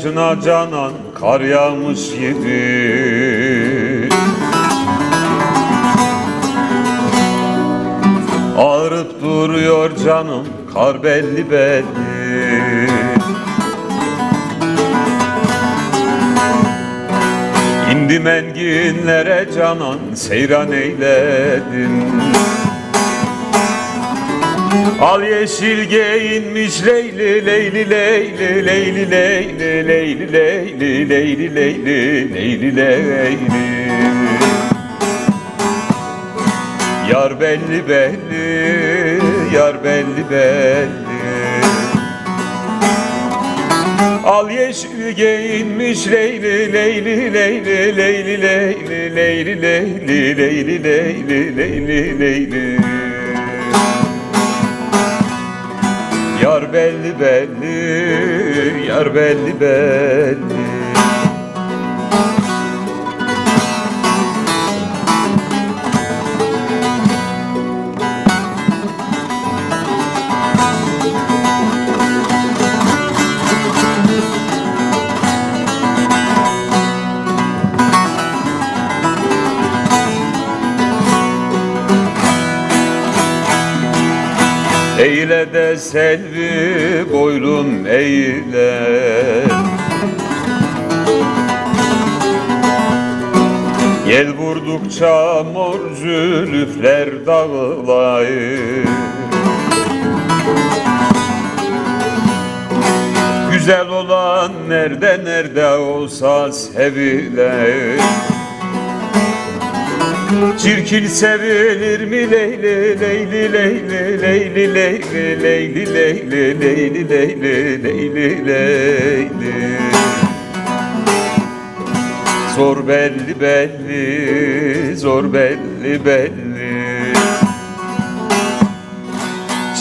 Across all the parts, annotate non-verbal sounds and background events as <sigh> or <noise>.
Başına canan kar yağmış yedi. Ağrıp duruyor canım kar belli belli. İndim enginlere canan seyran eyledim Al yeşil giyinmiş Leyli Leyli Leyli Leyli Leyli Leyli Leyli Leyli Leyli Leyli Leyli Yar belli belli Yar belli belli Al yeşil giyinmiş Leyli Leyli Leyli Leyli Leyli Leyli Leyli Leyli Leyli Leyli Leyli belli belli Yar belli belli. Eyle de selvi mor zülüfler dağılay Güzel olan nerede nerede olsa sevilir. Çirkin sevilir mi? Leyli Leyli Leyli Leyli Leyli Leyli Leyli Leyli Leyli Leyli Leyli. Zor belli belli Zor belli belli.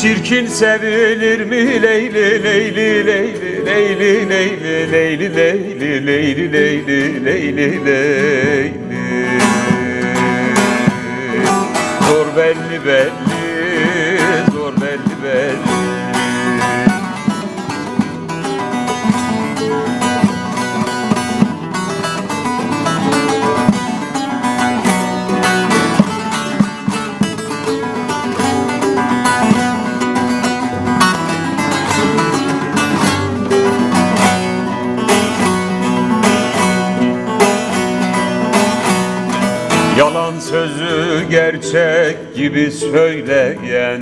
Çirkin sevilir mi? Leyli Leyli Leyli Leyli Leyli Leyli Leyli Leyli Leyli Leyli Leyli. Zor belli belli Zor belli belli gerçek gibi söyleyen.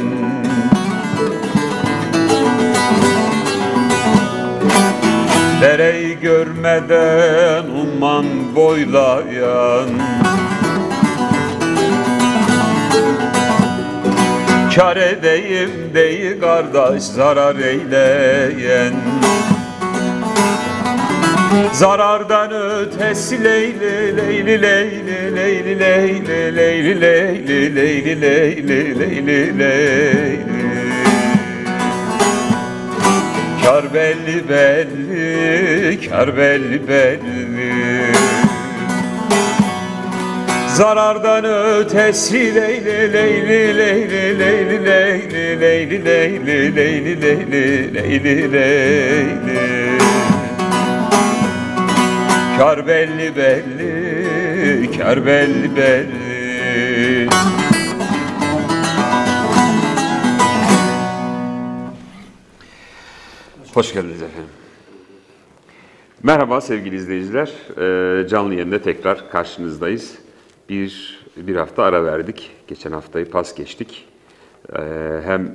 Dereyi görmeden umman boylayan. Kar edeyim deyi kardeş zarar eyleyen Zarardan ötesi leyli leyli leyli leyli leyli leyli leyli leyli leyli leyli leyli Kar belli belli kar belli belli Zarardan ötesi leyli leyli leyli leyli leyli leyli leyli leyli leyli leyli leyli Kar belli belli, kar belli belli. Hoş geldiniz efendim. Merhaba sevgili izleyiciler. Ee, canlı yayında tekrar karşınızdayız. Bir, bir hafta ara verdik. Geçen haftayı pas geçtik. Ee, hem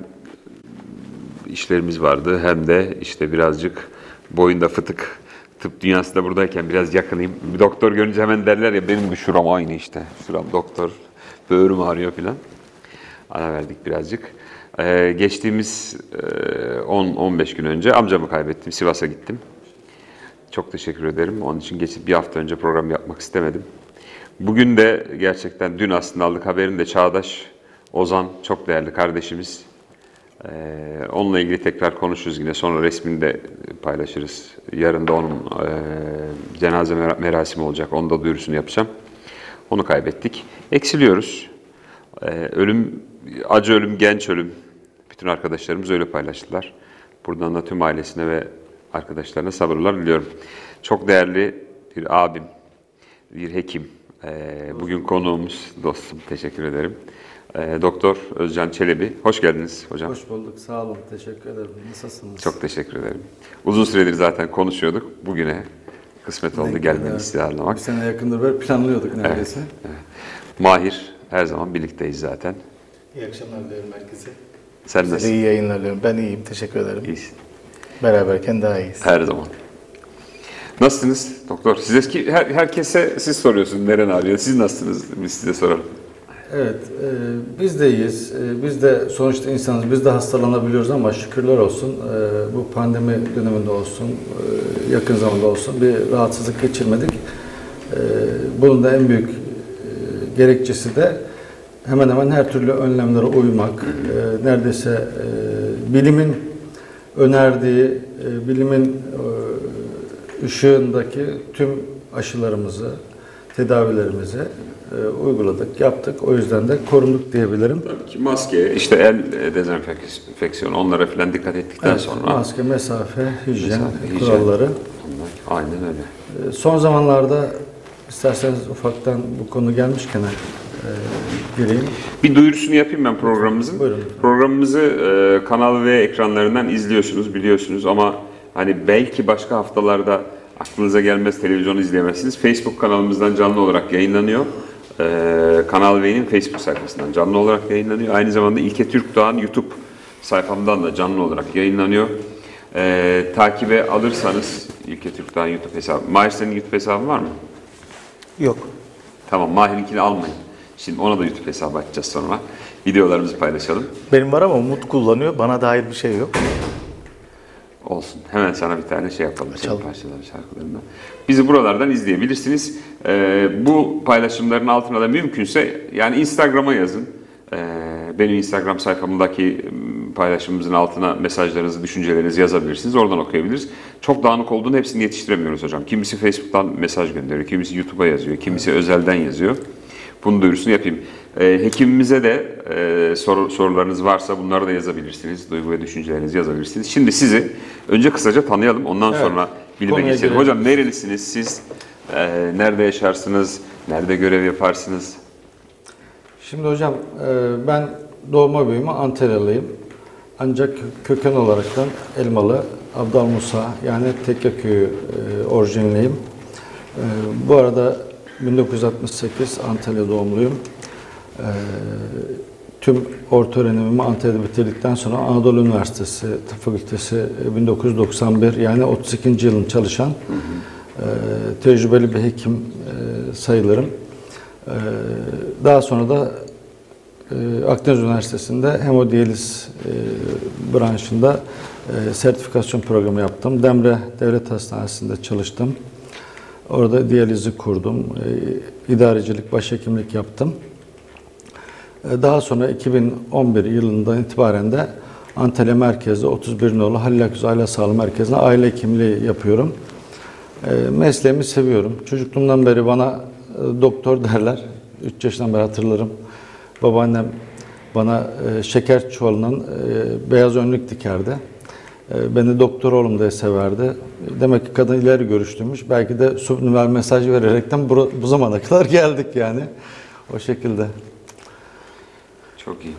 işlerimiz vardı hem de işte birazcık boyunda fıtık tıp dünyasında buradayken biraz yakınayım. Bir doktor görünce hemen derler ya benim bir şuram aynı işte. Şuram doktor, böğrüm ağrıyor filan. Ara verdik birazcık. Ee, geçtiğimiz e, 10-15 gün önce amcamı kaybettim. Sivas'a gittim. Çok teşekkür ederim. Onun için geçip bir hafta önce program yapmak istemedim. Bugün de gerçekten dün aslında aldık haberini de Çağdaş Ozan çok değerli kardeşimiz. Ee, onunla ilgili tekrar konuşuruz yine. Sonra resmini de paylaşırız. Yarın da onun e, cenaze mera- merasimi olacak. Onu da duyurusunu yapacağım. Onu kaybettik. Eksiliyoruz. Ee, ölüm, acı ölüm, genç ölüm. Bütün arkadaşlarımız öyle paylaştılar. Buradan da tüm ailesine ve arkadaşlarına sabırlar diliyorum. Çok değerli bir abim, bir hekim, ee, bugün konuğumuz, dostum, teşekkür ederim. Ee, Doktor Özcan Çelebi, hoş geldiniz hocam. Hoş bulduk, sağ olun. Teşekkür ederim. Nasılsınız? Çok teşekkür ederim. Uzun süredir zaten konuşuyorduk, bugüne kısmet oldu gelmeni geldi, istiharlamak. Bir sene yakındır böyle planlıyorduk neredeyse. Mahir, her zaman birlikteyiz zaten. İyi akşamlar diliyorum herkese. Sen Size nasılsın? iyi yayınlar diliyorum. Ben iyiyim, teşekkür ederim. İyisin. Beraberken daha iyiyiz. Her zaman. Nasılsınız doktor? Siz eski her, herkese siz soruyorsunuz neren ağrıyor. Siz nasılsınız? Biz size soralım. Evet, e, biz de iyiyiz. E, biz de sonuçta insanız. Biz de hastalanabiliyoruz ama şükürler olsun e, bu pandemi döneminde olsun, e, yakın zamanda olsun bir rahatsızlık geçirmedik. E, bunun da en büyük e, gerekçesi de hemen hemen her türlü önlemlere uymak. E, neredeyse e, bilimin önerdiği, e, bilimin e, ışığındaki tüm aşılarımızı, tedavilerimizi e, uyguladık, yaptık. O yüzden de korunduk diyebilirim. Tabii ki maske, işte el dezenfeksiyonu onlara falan dikkat ettikten Evet, sonra. maske, mesafe, hijyen Mesafe, hijyen. kuralları. Onlar- Aynen öyle. E, Son zamanlarda isterseniz ufaktan bu konu gelmişken e, gireyim. Bir duyurusunu yapayım ben programımızın. Buyurun. Programımızı e, Kanal V ekranlarından izliyorsunuz, biliyorsunuz ama hani belki başka haftalarda aklınıza gelmez televizyon izleyemezsiniz. Facebook kanalımızdan canlı olarak yayınlanıyor. E, Kanal V'nin Facebook sayfasından canlı olarak yayınlanıyor. Aynı zamanda İlke Türk Doğan YouTube sayfamdan da canlı olarak yayınlanıyor. E, takibe alırsanız İlke Türk Doğan YouTube hesabı. Mahir senin YouTube hesabın var mı? Yok. Tamam Mahir'inkini almayın. Şimdi ona da YouTube hesabı açacağız sonra. Videolarımızı paylaşalım. Benim var ama Umut kullanıyor. Bana dair bir şey yok. Olsun. Hemen sana bir tane şey yapalım. Senin Açalım. parçaları, şarkılarından. Bizi buralardan izleyebilirsiniz. Ee, bu paylaşımların altına da mümkünse yani Instagram'a yazın. Ee, benim Instagram sayfamdaki m, paylaşımımızın altına mesajlarınızı, düşüncelerinizi yazabilirsiniz. Oradan okuyabiliriz. Çok dağınık olduğunu hepsini yetiştiremiyoruz hocam. Kimisi Facebook'tan mesaj gönderiyor, kimisi YouTube'a yazıyor, kimisi özelden yazıyor. Bunun duyurusunu yapayım. Ee, hekimimize de e, soru, sorularınız varsa bunları da yazabilirsiniz. Duygu ve düşüncelerinizi yazabilirsiniz. Şimdi sizi önce kısaca tanıyalım. Ondan Evet. sonra bilime Konuya girelim. Hocam nerelisiniz siz? Ee, nerede yaşarsınız? Nerede görev yaparsınız? Şimdi hocam e, ben doğma büyüme Antalyalıyım. Ancak köken olaraktan Elmalı, Abdal Musa yani Tekkeköy'ü e, orijinliyim. E, bu arada 1968 Antalya doğumluyum. E, tüm orta öğrenimimi Antalya'da bitirdikten sonra Anadolu Üniversitesi Tıp Fakültesi e, 1991 yani 32. yılın çalışan e, tecrübeli bir hekim e, sayılırım. E, daha sonra da e, Akdeniz Üniversitesi'nde hemodiyaliz e, branşında e, sertifikasyon programı yaptım. Demre Devlet Hastanesi'nde çalıştım. Orada diyalizi kurdum. E, idarecilik, başhekimlik yaptım. E, Daha sonra 2011 yılından itibaren de Antalya merkezde 31 nolu Halil Aküz Aile Sağlığı Merkezi'nde aile hekimliği yapıyorum. E, Mesleğimi seviyorum. Çocukluğumdan beri bana e, doktor derler. 3 yaşından beri hatırlarım. Babaannem bana e, şeker çuvalından e, beyaz önlük dikerdi. Beni doktor oğlum diye severdi. Demek ki kadın ileri görüşlüymüş. Belki de subliminal mesaj vererekten bu, bu zamana kadar geldik yani. O şekilde. Çok iyi.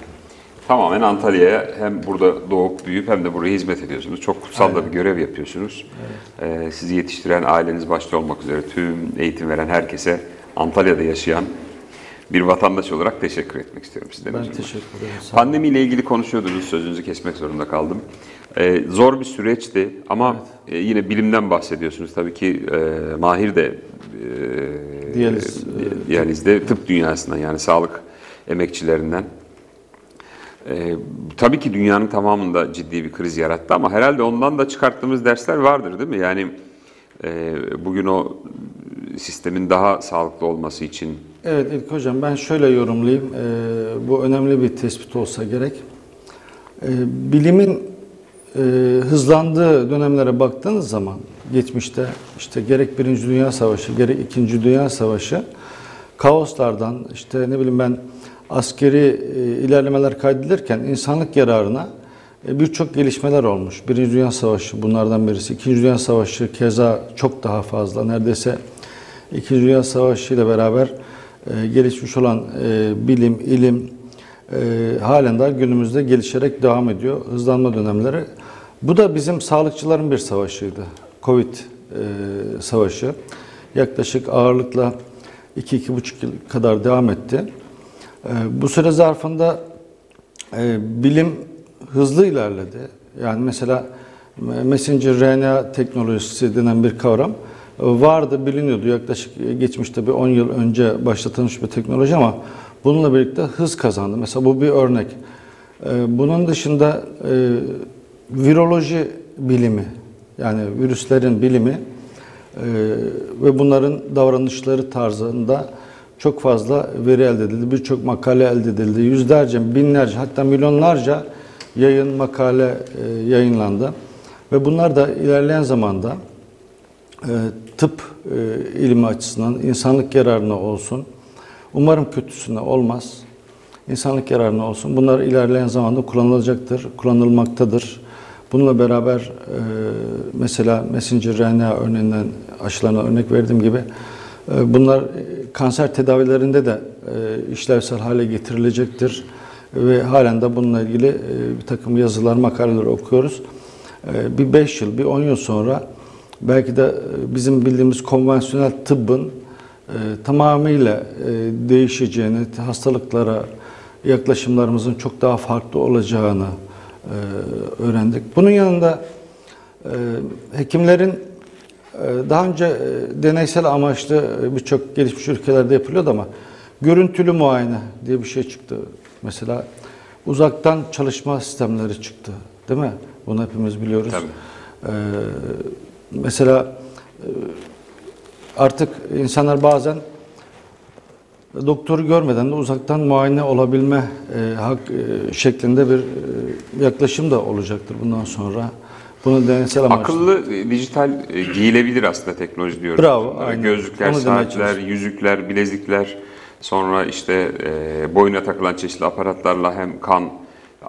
Tamamen Antalya'ya hem burada doğup büyüyüp hem de buraya hizmet ediyorsunuz. Çok kutsal da bir görev yapıyorsunuz. Ee, sizi yetiştiren aileniz başta olmak üzere tüm eğitim veren herkese Antalya'da yaşayan bir vatandaş olarak teşekkür etmek istiyorum sizden. Ben teşekkür ederim. Sağ olun. Pandemiyle ilgili konuşuyordunuz, sözünüzü kesmek zorunda kaldım. Ee, zor bir süreçti ama e, yine bilimden bahsediyorsunuz. Tabii ki e, Mahir de e, Diyaliz, di- diyalizde tıp dünyasından yani sağlık emekçilerinden. Ee, tabii ki dünyanın tamamında ciddi bir kriz yarattı ama herhalde ondan da çıkarttığımız dersler vardır değil mi? Yani e, bugün o sistemin daha sağlıklı olması için Evet İlk Hocam ben şöyle yorumlayayım. Ee, bu önemli bir tespit olsa gerek. Ee, bilimin e, hızlandığı dönemlere baktığınız zaman geçmişte işte gerek Birinci Dünya Savaşı gerek İkinci Dünya Savaşı kaoslardan işte ne bileyim ben askeri e, ilerlemeler kaydedilirken insanlık yararına e, birçok gelişmeler olmuş. Birinci Dünya Savaşı bunlardan birisi. İkinci Dünya Savaşı keza çok daha fazla. Neredeyse İkinci Dünya Savaşı ile beraber e, gelişmiş olan bilim, ilim halen daha günümüzde gelişerek devam ediyor. Hızlanma dönemleri. Bu da bizim sağlıkçıların bir savaşıydı. Covid savaşı. Yaklaşık ağırlıkla 2-2,5 yıl kadar devam etti. E, bu süre zarfında e, bilim hızlı ilerledi. Yani mesela messenger RNA teknolojisi denen bir kavram e, vardı, biliniyordu. Yaklaşık e, geçmişte bir 10 yıl önce başlatılmış bir teknoloji ama bununla birlikte hız kazandı. Mesela bu bir örnek. E, Bunun dışında e, viroloji bilimi, yani virüslerin bilimi e, ve bunların davranışları tarzında çok fazla veri elde edildi. Birçok makale elde edildi. Yüzlerce, binlerce hatta milyonlarca yayın, makale e, yayınlandı. Ve bunlar da ilerleyen zamanda e, tıp e, ilmi açısından insanlık yararına olsun. Umarım kötüsüne olmaz. İnsanlık yararına olsun. Bunlar ilerleyen zamanda kullanılacaktır, kullanılmaktadır. Bununla beraber e, mesela messenger RNA örneğinden aşılarına örnek verdiğim gibi e, bunlar kanser tedavilerinde de e, işlevsel hale getirilecektir ve halen de bununla ilgili e, bir takım yazılar, makaleler okuyoruz. E, bir 5 yıl, bir 10 yıl sonra belki de e, bizim bildiğimiz konvansiyonel tıbbın e, tamamıyla e, değişeceğini, hastalıklara yaklaşımlarımızın çok daha farklı olacağını e, öğrendik. Bunun yanında e, hekimlerin daha önce e, deneysel amaçlı e, birçok gelişmiş ülkelerde yapılıyordu ama görüntülü muayene diye bir şey çıktı. Mesela uzaktan çalışma sistemleri çıktı. Değil mi? Bunu hepimiz biliyoruz. Tabii. Ee, mesela e, artık insanlar bazen doktoru görmeden de uzaktan muayene olabilme e, hak e, şeklinde bir e, yaklaşım da olacaktır bundan sonra. Bunu deneysel amaçlı. Akıllı e, dijital e, giyilebilir aslında teknoloji diyoruz. Bravo, Bunlara. aynen. Gözlükler, Onu saatler, yüzükler, bilezikler, sonra işte e, boyuna takılan çeşitli aparatlarla hem kan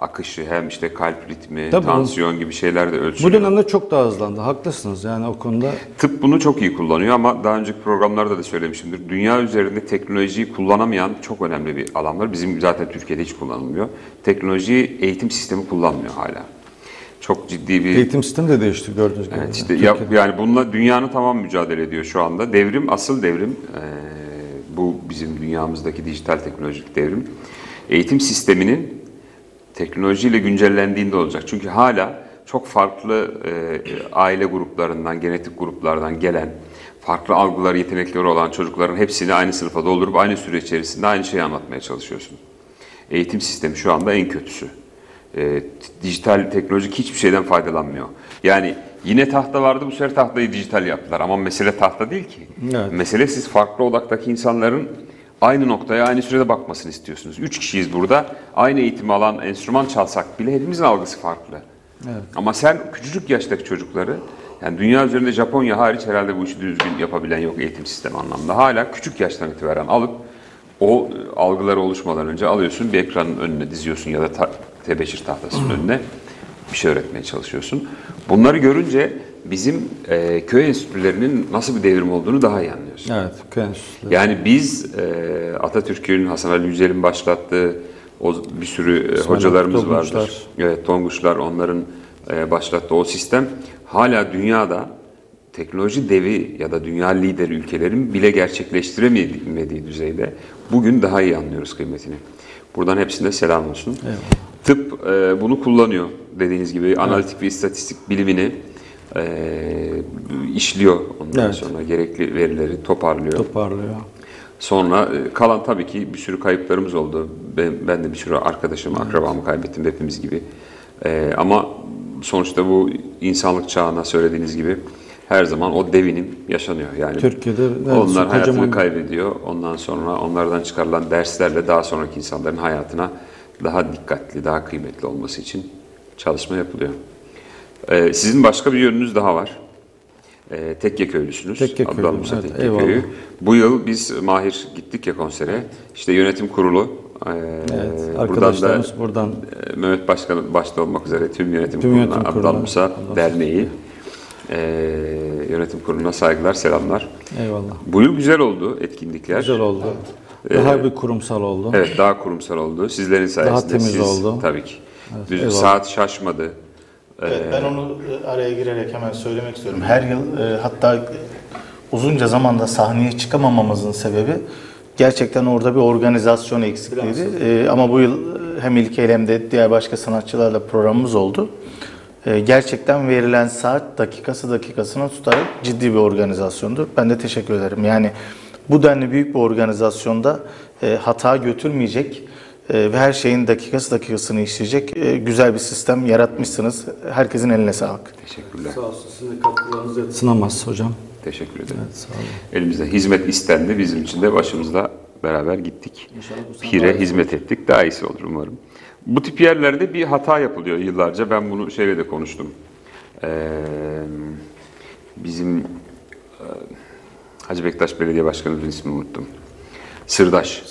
akışı hem işte kalp ritmi, Tabii, tansiyon gibi şeyler de Bu ölçülüyor. dönemde çok daha hızlandı. Haklısınız yani o konuda. Tıp bunu çok iyi kullanıyor ama daha önceki programlarda da söylemişimdir. Dünya üzerinde teknolojiyi kullanamayan çok önemli bir alan var. Bizim zaten Türkiye'de hiç kullanılmıyor. Teknolojiyi eğitim sistemi kullanmıyor hala. Çok ciddi bir Eğitim sistemi de değişti gördüğünüz gibi. Evet işte yap, yani bununla dünyanın tamam mücadele ediyor şu anda. Devrim, asıl devrim eee, bu bizim dünyamızdaki dijital teknolojik devrim. Eğitim sisteminin teknolojiyle güncellendiğinde olacak. Çünkü hala çok farklı eee, aile gruplarından, genetik gruplardan gelen, farklı algıları, yetenekleri olan çocukların hepsini aynı sınıfa doldurup aynı süre içerisinde aynı şeyi anlatmaya çalışıyorsun. Eğitim sistemi şu anda en kötüsü. E, dijital teknolojik hiçbir şeyden faydalanmıyor. Yani yine tahta vardı bu sefer tahtayı dijital yaptılar ama mesele tahta değil ki. Evet. Mesele siz farklı odaktaki insanların aynı noktaya aynı sürede bakmasını istiyorsunuz. Üç kişiyiz burada. Aynı eğitimi alan enstrüman çalsak bile hepimizin algısı farklı. Ama sen küçücük yaştaki çocukları yani dünya üzerinde Japonya hariç herhalde bu işi düzgün yapabilen yok eğitim sistemi anlamda. Hala küçük yaştan itibaren alıp o algıları oluşmadan önce alıyorsun bir ekranın önüne diziyorsun ya da tebeşir tahtasının önüne bir şey öğretmeye çalışıyorsun. Bunları görünce bizim e, köy enstitülerinin nasıl bir devrim olduğunu daha iyi anlıyorsun. Evet, köy enstitüleri. Yani biz e, Atatürk'ün, Hasan Ali Yücel'in başlattığı o bir sürü e, hocalarımız Tonguçlar. vardır. Evet, Tonguçlar onların e, başlattığı o sistem hala dünyada teknoloji devi ya da dünya lideri ülkelerin bile gerçekleştiremediği düzeyde bugün daha iyi anlıyoruz kıymetini. Buradan hepsine selam olsun. Tıp e, bunu kullanıyor. Dediğiniz gibi analitik ve istatistik bilimini e, işliyor ondan Evet. sonra gerekli verileri toparlıyor. toparlıyor. Sonra e, kalan tabii ki bir sürü kayıplarımız oldu. Ben, ben de bir sürü arkadaşımı, akrabamı kaybettim hepimiz gibi. E, ama sonuçta bu insanlık çağına söylediğiniz gibi her zaman o devinin yaşanıyor. Yani Türkiye'de neredeyse onlar hayatını kocaman- kaybediyor. Ondan sonra onlardan çıkarılan derslerle daha sonraki insanların hayatına daha dikkatli, daha kıymetli olması için çalışma yapılıyor. E, sizin başka bir yönünüz daha var. E, Tekke köylüsünüz. Tekke Musa evet, Tekke eyvallah. köyü. Bu yıl biz Mahir gittik ya konsere. İşte yönetim kurulu Ee, Evet, buradan arkadaşlarımız da buradan e, Mehmet Başkan başta olmak üzere tüm yönetim Tüm kuruluna, yönetim Abdal Musa Derneği, e, yönetim kuruluna saygılar, selamlar. eyvallah. Bu yıl güzel oldu etkinlikler. Güzel oldu. Daha bir kurumsal oldu. Evet daha kurumsal oldu. Sizlerin sayesinde temiz siz oldu. tabii ki. Düz- eyvallah. saat şaşmadı. Evet, ben onu e, araya girerek hemen söylemek istiyorum. Her yıl e, hatta uzunca zamanda sahneye çıkamamamızın sebebi gerçekten orada bir organizasyon eksikliğiydi. E, ama bu yıl e, hem İlker hem de diğer başka sanatçılarla programımız oldu. E, gerçekten verilen saat dakikası dakikasına tutarak ciddi bir organizasyondu. Ben de teşekkür ederim. Yani bu denli büyük bir organizasyonda e, hata götürmeyecek e, ve her şeyin dakikası dakikasını işleyecek e, güzel bir sistem yaratmışsınız. Herkesin eline sağlık. Teşekkürler. Sağ olsun. Sizin de katkılarınız yatsınamaz hocam. Teşekkür ederim. Sağ olun. Elimizde hizmet istendi. Bizim için de başımızla beraber gittik. İnşallah bu sene Pire hizmet ettik. Daha iyisi olur umarım. Bu tip yerlerde bir hata yapılıyor yıllarca. Ben bunu şeyle de konuştum. Ee, bizim e, Hacı Bektaş Belediye Başkanı'nın ismini unuttum. Sırdaş.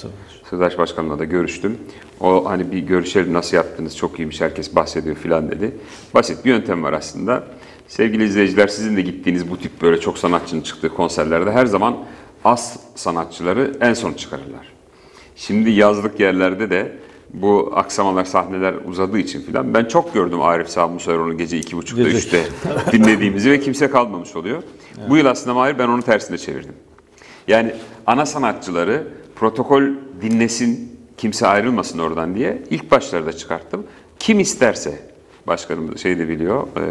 Sırdaş Başkan'la da görüştüm. O hani bir görüşelim nasıl yaptınız çok iyiymiş herkes bahsediyor filan dedi. Basit bir yöntem var aslında. Sevgili izleyiciler sizin de gittiğiniz bu tip böyle çok sanatçının çıktığı konserlerde her zaman az sanatçıları en son çıkarırlar. Şimdi yazlık yerlerde de bu aksamalar, sahneler uzadığı için filan ben çok gördüm Arif Sağ Musaroğlu'nu gece iki buçukta, Gece. üçte <laughs> dinlediğimizi ve kimse kalmamış oluyor. Bu yıl aslında Mahir ben onu tersine çevirdim. Yani ana sanatçıları protokol dinlesin, kimse ayrılmasın oradan diye ilk başlarda çıkarttım. Kim isterse, başkanım şey de biliyor, eee,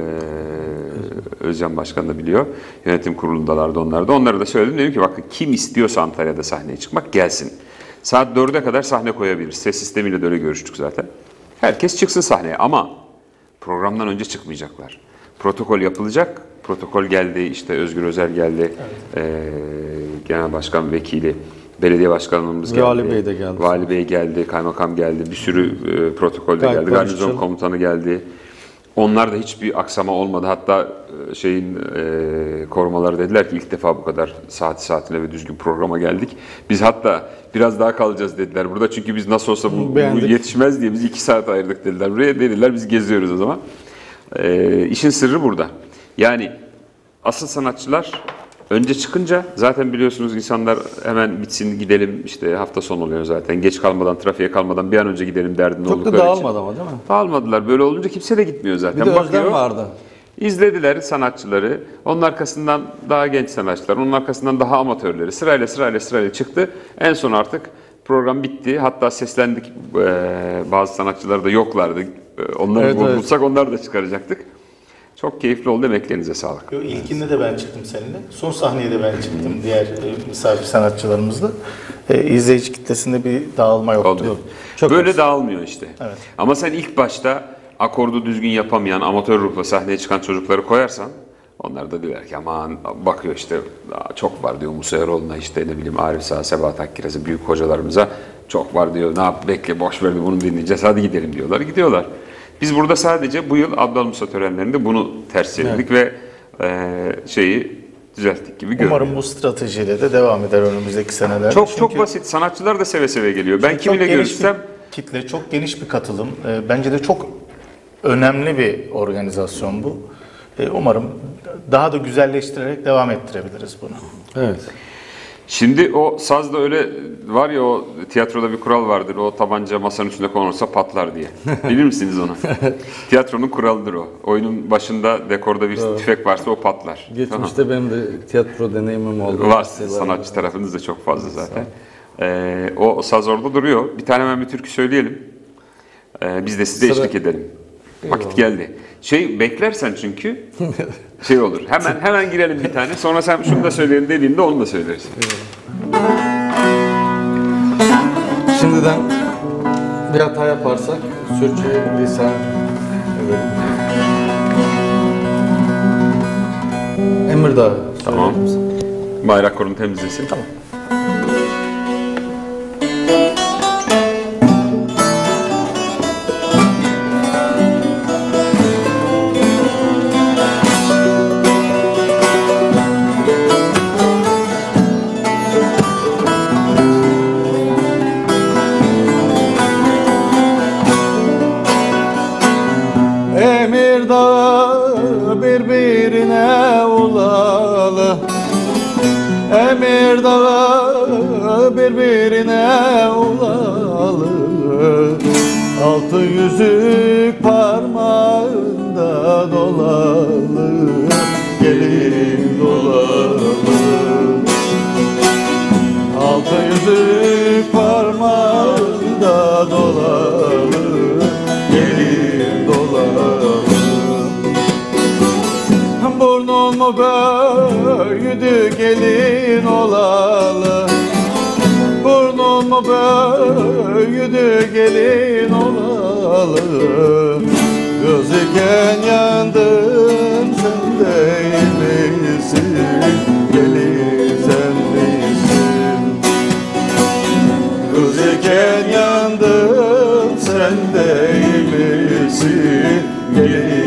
Özcan Başkan da biliyor, yönetim kurulundalardı onlar da. Onlara da söyledim, dedim ki bakın kim istiyorsa Antalya'da sahneye çıkmak gelsin. Saat 4'e kadar sahne koyabiliriz. Ses sistemiyle de öyle görüştük zaten. Herkes çıksın sahneye ama programdan önce çıkmayacaklar. Protokol yapılacak. Protokol geldi, işte Özgür Özel geldi, eee, Genel Başkan Vekili, belediye başkanımız geldi. Vali Bey de geldi. Vali Bey geldi, kaymakam geldi, bir sürü e, protokol de geldi, garnizon komutanı geldi. Onlar da hiçbir aksama olmadı. Hatta e, şeyin e, korumaları dediler ki ilk defa bu kadar saati saatine ve düzgün programa geldik. Biz hatta biraz daha kalacağız dediler burada çünkü biz nasıl olsa bu, bu yetişmez diye biz iki saat ayırdık dediler. Buraya dediler biz geziyoruz o zaman. E, işin sırrı burada. Yani asıl sanatçılar önce çıkınca zaten biliyorsunuz insanlar hemen bitsin gidelim işte hafta sonu oluyor zaten geç kalmadan trafiğe kalmadan bir an önce gidelim derdinde Çok da oldukları için. dağılmadı ama değil mi? Dağılmadılar. Böyle olunca kimse de gitmiyor zaten. Bir de Bakıyor, özlem vardı. İzlediler sanatçıları. Onun arkasından daha genç sanatçılar, onun arkasından daha amatörleri sırayla sırayla sırayla çıktı. En son artık program bitti. Hatta seslendik. Ee, bazı sanatçılar da yoklardı. Ee, Onları Evet, evet. bulsak onları da çıkaracaktık. Çok keyifli oldu. Emeklerinize sağlık. Yo, İlkinde de ben çıktım seninle. Son sahneye de ben çıktım diğer e, misafir sanatçılarımızla. E, izleyici kitlesinde bir dağılma yoktu. Oldu. Çok Böyle az. dağılmıyor işte. Evet. Ama sen ilk başta akordu düzgün yapamayan, amatör ruhla sahneye çıkan çocukları koyarsan onlar da diyorlar ki aman bakıyor işte çok var diyor Musa Eroğlu'na işte ne bileyim Arif Sağ, Sebahat Akkiraz'a büyük hocalarımıza çok var diyor. Ne yap bekle boş ver bunu dinleyeceğiz hadi gidelim diyorlar. Gidiyorlar. Biz burada sadece bu yıl Abdal Musa törenlerinde bunu ters çevirdik ve eee, şeyi düzelttik gibi görünüyor. Umarım bu stratejiyle de devam eder önümüzdeki senelerde. Çok çok Çünkü- basit. Sanatçılar da seve seve geliyor. Ben Çok kiminle görüşsem bir kitle, çok geniş bir katılım. Ee, Bence de çok önemli bir organizasyon bu. Ee, Umarım daha da güzelleştirerek devam ettirebiliriz bunu. Evet. Şimdi o sazda öyle var ya o tiyatroda bir kural vardır. O tabanca masanın üstünde konulursa patlar diye. <laughs> Bilir misiniz onu? Tiyatronun kuralıdır o. Oyunun başında dekorda bir tüfek varsa o patlar. Geçmişte benim de tiyatro deneyimim oldu. Var. Sanatçı tarafınız da çok fazla zaten. Ee, o saz orada duruyor. Bir tane hemen bir türkü söyleyelim. Ee, biz de size Sıra- eşlik edelim. Vakit geldi. Şey beklersen çünkü <laughs> şey olur. Hemen hemen girelim bir tane. Sonra sen şunu da söyleyelim dediğinde onu da söyleriz. Şimdiden bir hata yaparsak sürçülisan edelim. Emirdağ. Tamam. Bayrak korunu temizlesin. Tamam. Mu büyüdü gelin olalı Burnun mu büyüdü gelin olalı Gözüken yandım sen değil misin? Gelin sen misin? Gözüken yandım sen değil misin? Gelin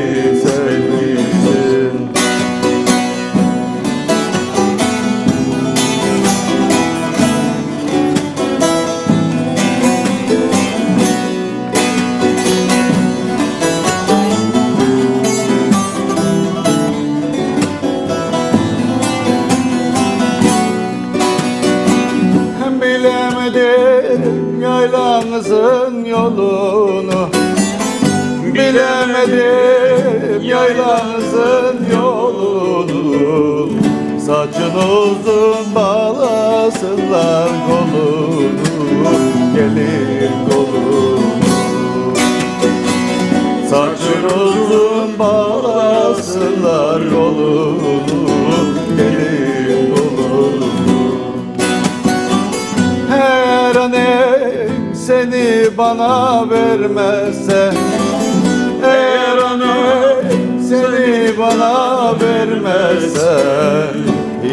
bağlasınlar kolunu Gelin kolunu Saçın uzun bağlasınlar kolunu Gelin kolunu her annem seni bana vermezse Eğer annem seni bana vermezse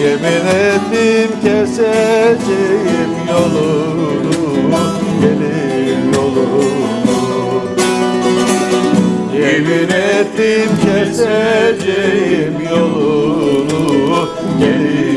Yemin ettim keseceğim yolunu Gelin yolunu. Yemin ettim keseceğim yolunu Gelin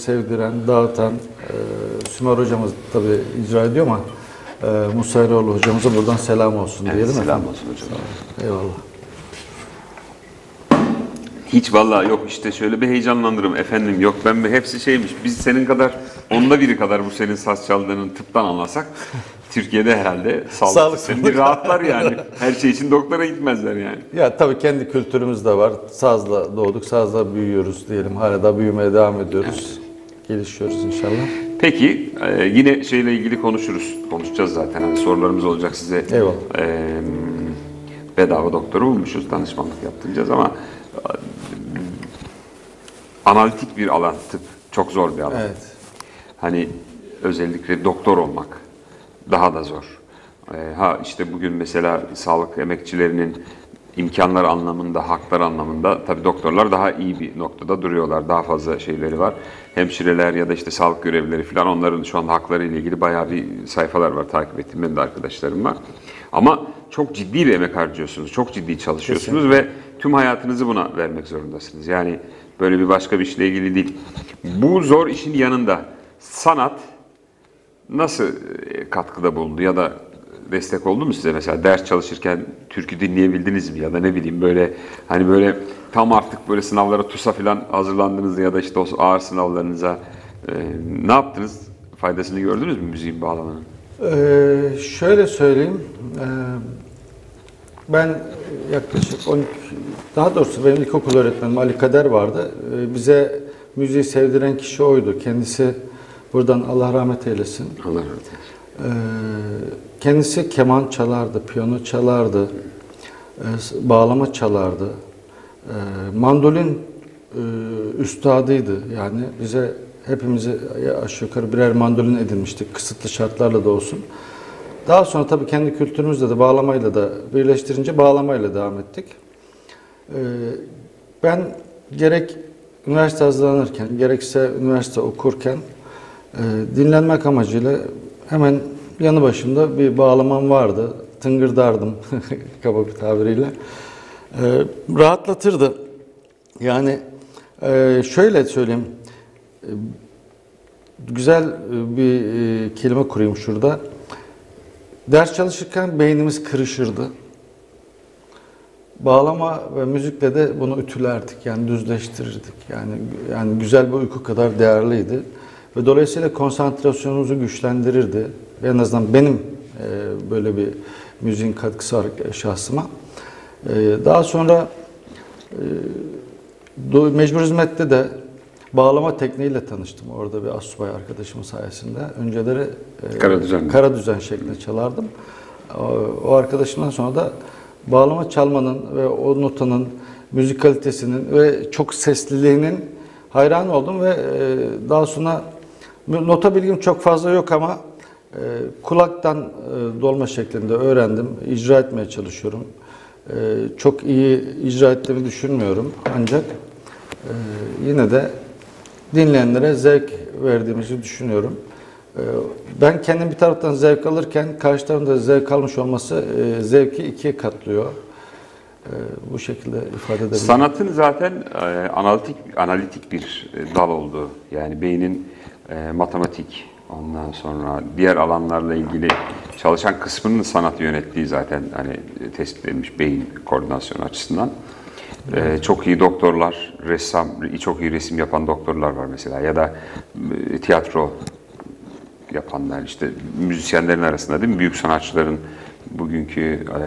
sevdiren, dağıtan e, Sümer hocamız tabi icra ediyor ama e, Musa Eroğlu hocamıza buradan selam olsun Evet, diyelim selam efendim. olsun hocam. Eyvallah. Hiç vallahi yok işte şöyle bir heyecanlandırım efendim yok ben bir hepsi şeymiş biz senin kadar onda biri kadar bu senin saz çaldığının tıptan anlasak <laughs> Türkiye'de herhalde sağlık Sağlık sistemi bir rahatlar yani. Her şey için doktora gitmezler yani. Ya tabii kendi kültürümüz de var. Sazla doğduk, sazla büyüyoruz diyelim. Hala da büyümeye devam ediyoruz. Gelişiyoruz inşallah. Peki e, yine şeyle ilgili konuşuruz. Konuşacağız zaten. Hani sorularımız olacak size. Eyvallah. E, bedava doktoru bulmuşuz. Danışmanlık yaptıracağız ama e, analitik bir alan tıp. Çok zor bir alan. Evet. Hani özellikle doktor olmak daha da zor. Ha işte bugün mesela sağlık emekçilerinin imkanlar anlamında, haklar anlamında tabii doktorlar daha iyi bir noktada duruyorlar. Daha fazla şeyleri var. Hemşireler ya da işte sağlık görevlileri falan onların şu anda hakları ile ilgili bayağı bir sayfalar var takip ettiğim benim de arkadaşlarım var. Ama çok ciddi bir emek harcıyorsunuz. Çok ciddi çalışıyorsunuz ve tüm hayatınızı buna vermek zorundasınız. Yani böyle bir başka bir işle ilgili değil. Bu zor işin yanında sanat nasıl e, katkıda bulundu ya da destek oldu mu size? Mesela ders çalışırken türkü dinleyebildiniz mi? Ya da ne bileyim böyle hani böyle tam artık böyle sınavlara TUS'a falan hazırlandınız ya da işte o ağır sınavlarınıza e, ne yaptınız? Faydasını gördünüz mü müziğin bağlamanın? Ee, şöyle söyleyeyim. Ee, ben yaklaşık 12, daha doğrusu benim ilkokul öğretmenim Ali Kader vardı. Ee, bize müziği sevdiren kişi oydu. Kendisi buradan Allah rahmet eylesin. Allah razı olsun. Ee, kendisi keman çalardı, piyano çalardı, e, bağlama çalardı. Ee, mandolin e, üstadıydı. Yani bize hepimize aşağı yukarı birer mandolin edinmiştik kısıtlı şartlarla da olsun. Daha sonra tabii kendi kültürümüzle de bağlamayla da birleştirince bağlamayla devam ettik. Ben gerek üniversite hazırlanırken, gerekse üniversite okurken e, dinlenmek amacıyla hemen yanı başımda bir bağlamam vardı. Tıngırdardım <laughs> kaba bir tabiriyle. Ee, rahatlatırdı. Yani e, şöyle söyleyeyim. E, Güzel bir e, kelime kurayım şurada. Ders çalışırken beynimiz kırışırdı. Bağlama ve müzikle de bunu ütülerdik yani düzleştirirdik. Yani yani güzel bir uyku kadar değerliydi ve dolayısıyla konsantrasyonumuzu güçlendirirdi. En azından benim e, böyle bir müziğin katkısı var şahsıma. E, daha sonra e, Mecbur Hizmet'te de bağlama tekniğiyle tanıştım. Orada bir asubay arkadaşımın sayesinde. Önceleri e, Karadüzen mi? Karadüzen şeklinde çalardım. O, o arkadaşımdan sonra da bağlama çalmanın ve o notanın müzikalitesinin ve çok sesliliğinin hayran oldum ve e, daha sonra nota bilgim çok fazla yok ama e, kulaktan e, dolma şeklinde öğrendim. icra etmeye çalışıyorum. E, çok iyi icra ettiğimi düşünmüyorum ancak e, yine de dinleyenlere zevk verdiğimizi düşünüyorum. Ee, Ben kendim bir taraftan zevk alırken karşı tarafın da zevk almış olması e, zevki ikiye katlıyor. Ee, Bu şekilde ifade edebilirim. Sanatın zaten analitik analitik bir dal olduğu. Yani beynin matematik, ondan sonra diğer alanlarla ilgili çalışan kısmının sanatı yönettiği zaten hani tespit edilmiş beyin koordinasyonu açısından. E, çok iyi doktorlar, ressam, çok iyi resim yapan doktorlar var mesela ya da e, tiyatro yapanlar işte müzisyenlerin arasında değil mi? Büyük sanatçıların bugünkü e,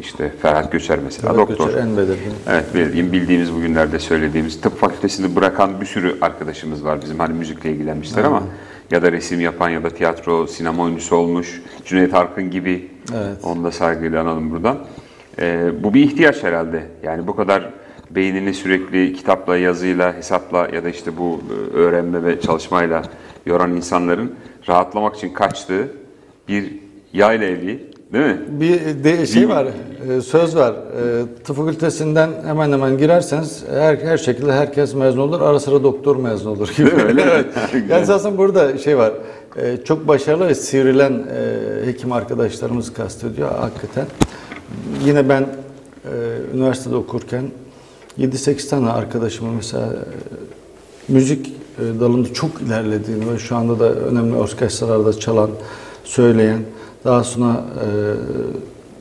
işte Ferhat Göçer mesela Ferhat doktor. Göçer en belirgin. Evet bildiğim, bildiğimiz bugünlerde söylediğimiz tıp fakültesini bırakan bir sürü arkadaşımız var bizim hani müzikle ilgilenmişler ama ya da resim yapan ya da tiyatro, sinema oyuncusu olmuş Cüneyt Arkın gibi Evet. onu da saygıyla analım buradan. Ee, bu bir ihtiyaç herhalde. Yani bu kadar beynini sürekli kitapla, yazıyla, hesapla ya da işte bu e, öğrenme ve çalışmayla yoran insanların rahatlamak için kaçtığı bir yayla evli değil mi? Bir de şey var, e, söz var. E, Tıp fakültesinden hemen hemen girerseniz her, her şekilde herkes mezun olur. Ara sıra doktor mezun olur gibi. Değil mi? Öyle mi? evet. <laughs> Yani aslında burada şey var. e, Çok başarılı ve sivrilen hekim arkadaşlarımız kastediyor hakikaten. Yine ben üniversitede okurken 7-8 tane arkadaşımın mesela müzik dalında çok ilerlediğini ve şu anda da önemli orkestralarda çalan, söyleyen, daha sonra e,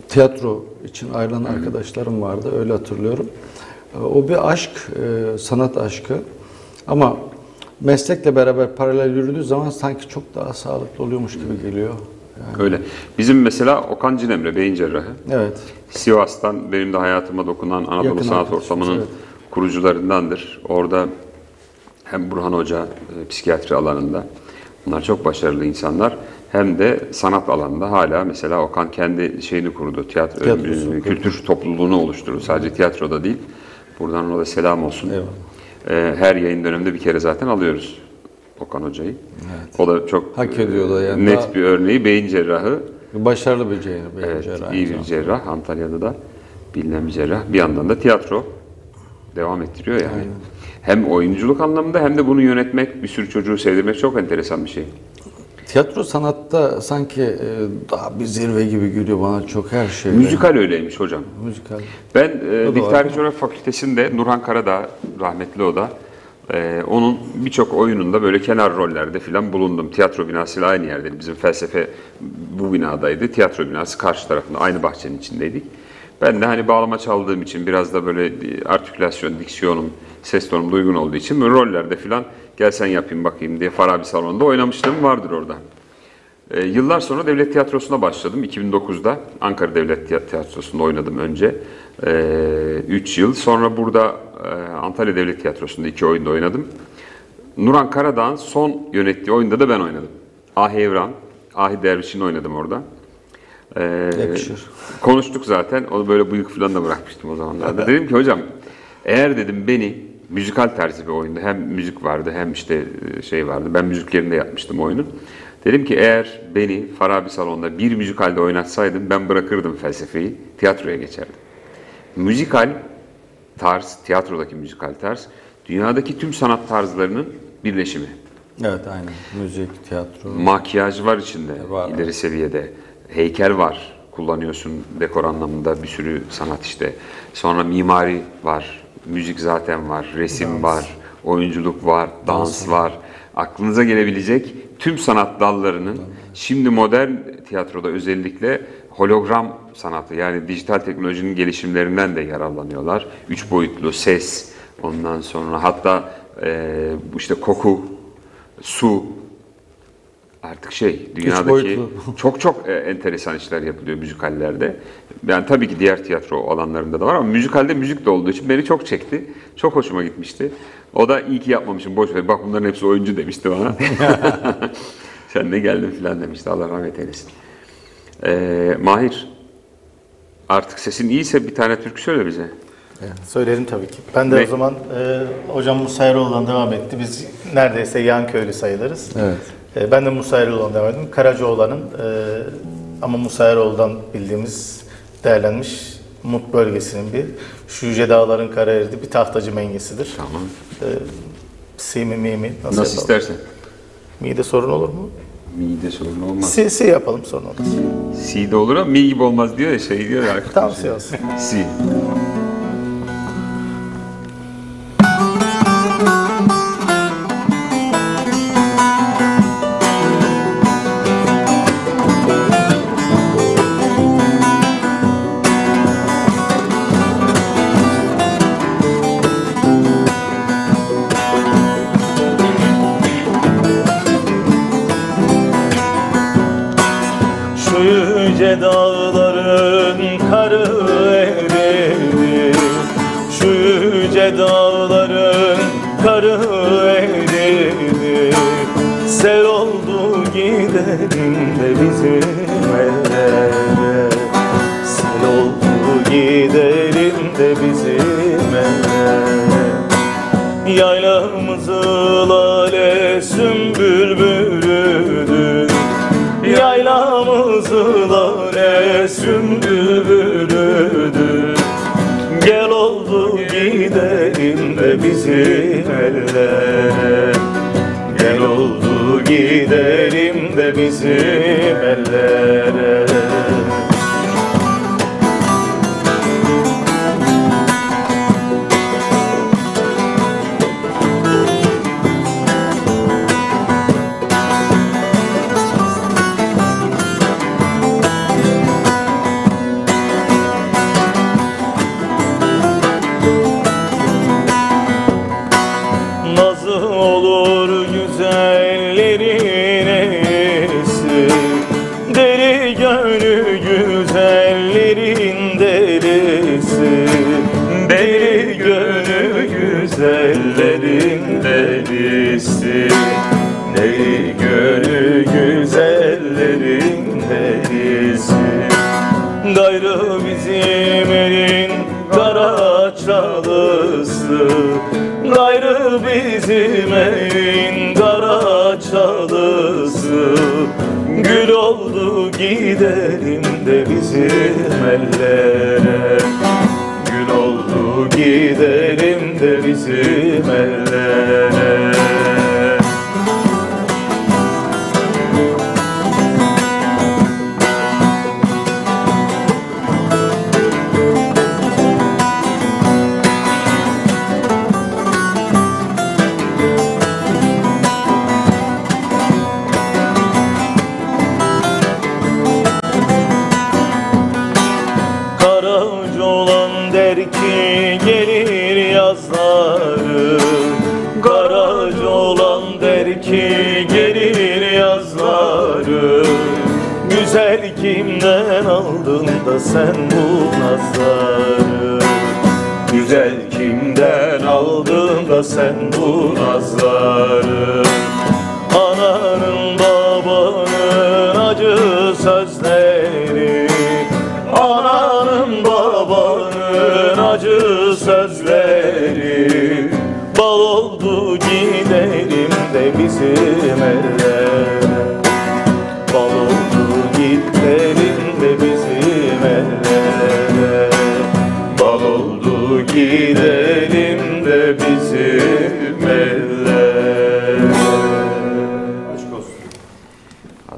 tiyatro için ayrılan arkadaşlarım vardı, öyle hatırlıyorum. E, o bir aşk, e, sanat aşkı ama meslekle beraber paralel yürüdüğü zaman sanki çok daha sağlıklı oluyormuş gibi geliyor. Yani, Öyle. Bizim mesela Okan Cinemre beyin cerrahı. evet. Sivas'tan benim de hayatıma dokunan Anadolu Yakın Sanat Ortamı'nın evet. kurucularındandır. Orada hem Burhan Hoca e, psikiyatri alanında bunlar çok başarılı insanlar hem de sanat alanında hala mesela Okan kendi şeyini kurdu. Tiyatro, Tiyatrosu, e, kültür topluluğunu oluşturdu. Sadece tiyatroda değil. Buradan ona da selam olsun. Eyvallah. E, her yayın döneminde bir kere zaten alıyoruz Okan Hoca'yı. O da çok Hak ediyor da yani. net bir örneği. Beyin cerrahı. Başarılı bir cerrah. bir Evet, cerrah iyi bir cerrah. Antalya'da da bilinen bir cerrah. Bir yandan da tiyatro devam ettiriyor yani. Hem oyunculuk anlamında hem de bunu yönetmek, bir sürü çocuğu sevdirmek çok enteresan bir şey. Tiyatro sanatta sanki e, daha bir zirve gibi geliyor bana çok her şey. Müzikal öyleymiş hocam. Müzikal. Ben e, O da Dik var. Tarih Coğrafya Fakültesi'nde Nurhan Karadağ, rahmetli o da, Ee, onun birçok oyununda böyle kenar rollerde falan bulundum. Tiyatro binasıyla aynı yerdeydi. Bizim felsefe bu binadaydı. Tiyatro binası karşı tarafında aynı bahçenin içindeydik. Ben de hani bağlama çaldığım için biraz da böyle artikülasyon, diksiyonum, ses tonum uygun olduğu için rollerde falan gelsen yapayım bakayım diye Farabi Salonu'nda oynamışlığım vardır orada. Ee, yıllar sonra devlet tiyatrosuna başladım. 2009'da Ankara Devlet Tiya- Tiyatrosu'nda oynadım önce. 3 yıl. Sonra burada e, Antalya Devlet Tiyatrosu'nda iki oyunda oynadım. Nuran Karadağ'ın son yönettiği oyunda da ben oynadım. Ahi Evran, Ahi Derviş'in oynadım orada. Ee, Yakışır. Konuştuk zaten. Onu böyle bıyık falan da bırakmıştım o zamanlarda. dedim ki hocam eğer dedim beni müzikal tarzı bir oyunda hem müzik vardı hem işte e, şey vardı. Ben müziklerinde yapmıştım oyunu. Dedim ki eğer beni Farabi Salon'da bir müzikalde oynatsaydın ben bırakırdım felsefeyi, tiyatroya geçerdim. Müzikal tarz, tiyatrodaki müzikal tarz, dünyadaki tüm sanat tarzlarının birleşimi. Evet aynen. Müzik, tiyatro. Makyaj var içinde Var. ileri seviyede. Heykel var. Kullanıyorsun dekor anlamında bir sürü sanat işte. Sonra mimari var. Müzik zaten var. Resim var. Oyunculuk var. Dans, var. Aklınıza gelebilecek tüm sanat dallarının şimdi modern tiyatroda özellikle hologram sanatı yani dijital teknolojinin gelişimlerinden de yararlanıyorlar. Üç boyutlu ses ondan sonra hatta bu işte koku, su, artık şey dünyadaki <laughs> çok çok e, enteresan işler yapılıyor müzikallerde. Yani tabii ki diğer tiyatro alanlarında da var ama müzikalde müzik de olduğu için beni çok çekti. Çok hoşuma gitmişti. O da iyi ki yapmamışım boş ver bak bunların hepsi oyuncu demişti bana. <laughs> <laughs> Sen ne geldin filan demişti Allah rahmet eylesin. Ee, Mahir artık sesin iyiyse bir tane türkü söyle bize. Söylerim tabii ki. Ben de Ne? o zaman e, hocam Musa Eroğlu'dan devam etti. Biz neredeyse yan köylü sayılırız. Evet. E, ben de Musa Eroğlu'dan devam ettim. Karacaoğlan'ın e, ama Musa Eroğlu'dan bildiğimiz değerlenmiş Mut bölgesinin bir şu yüce dağların kara eridi bir tahtacı mengesidir. Tamam. E, si mi mi mi nasıl, Nasıl yapalım? istersen. Mi'de sorun olur mu? Mi'de sorun olmaz. Si, si yapalım sorun olmaz. Si'de olur ama mi gibi olmaz diyor ya şey diyor ya. Tamam si olsun. Si. Yüce dağların bizim ellere Gel oldu gidelim de bizim ellere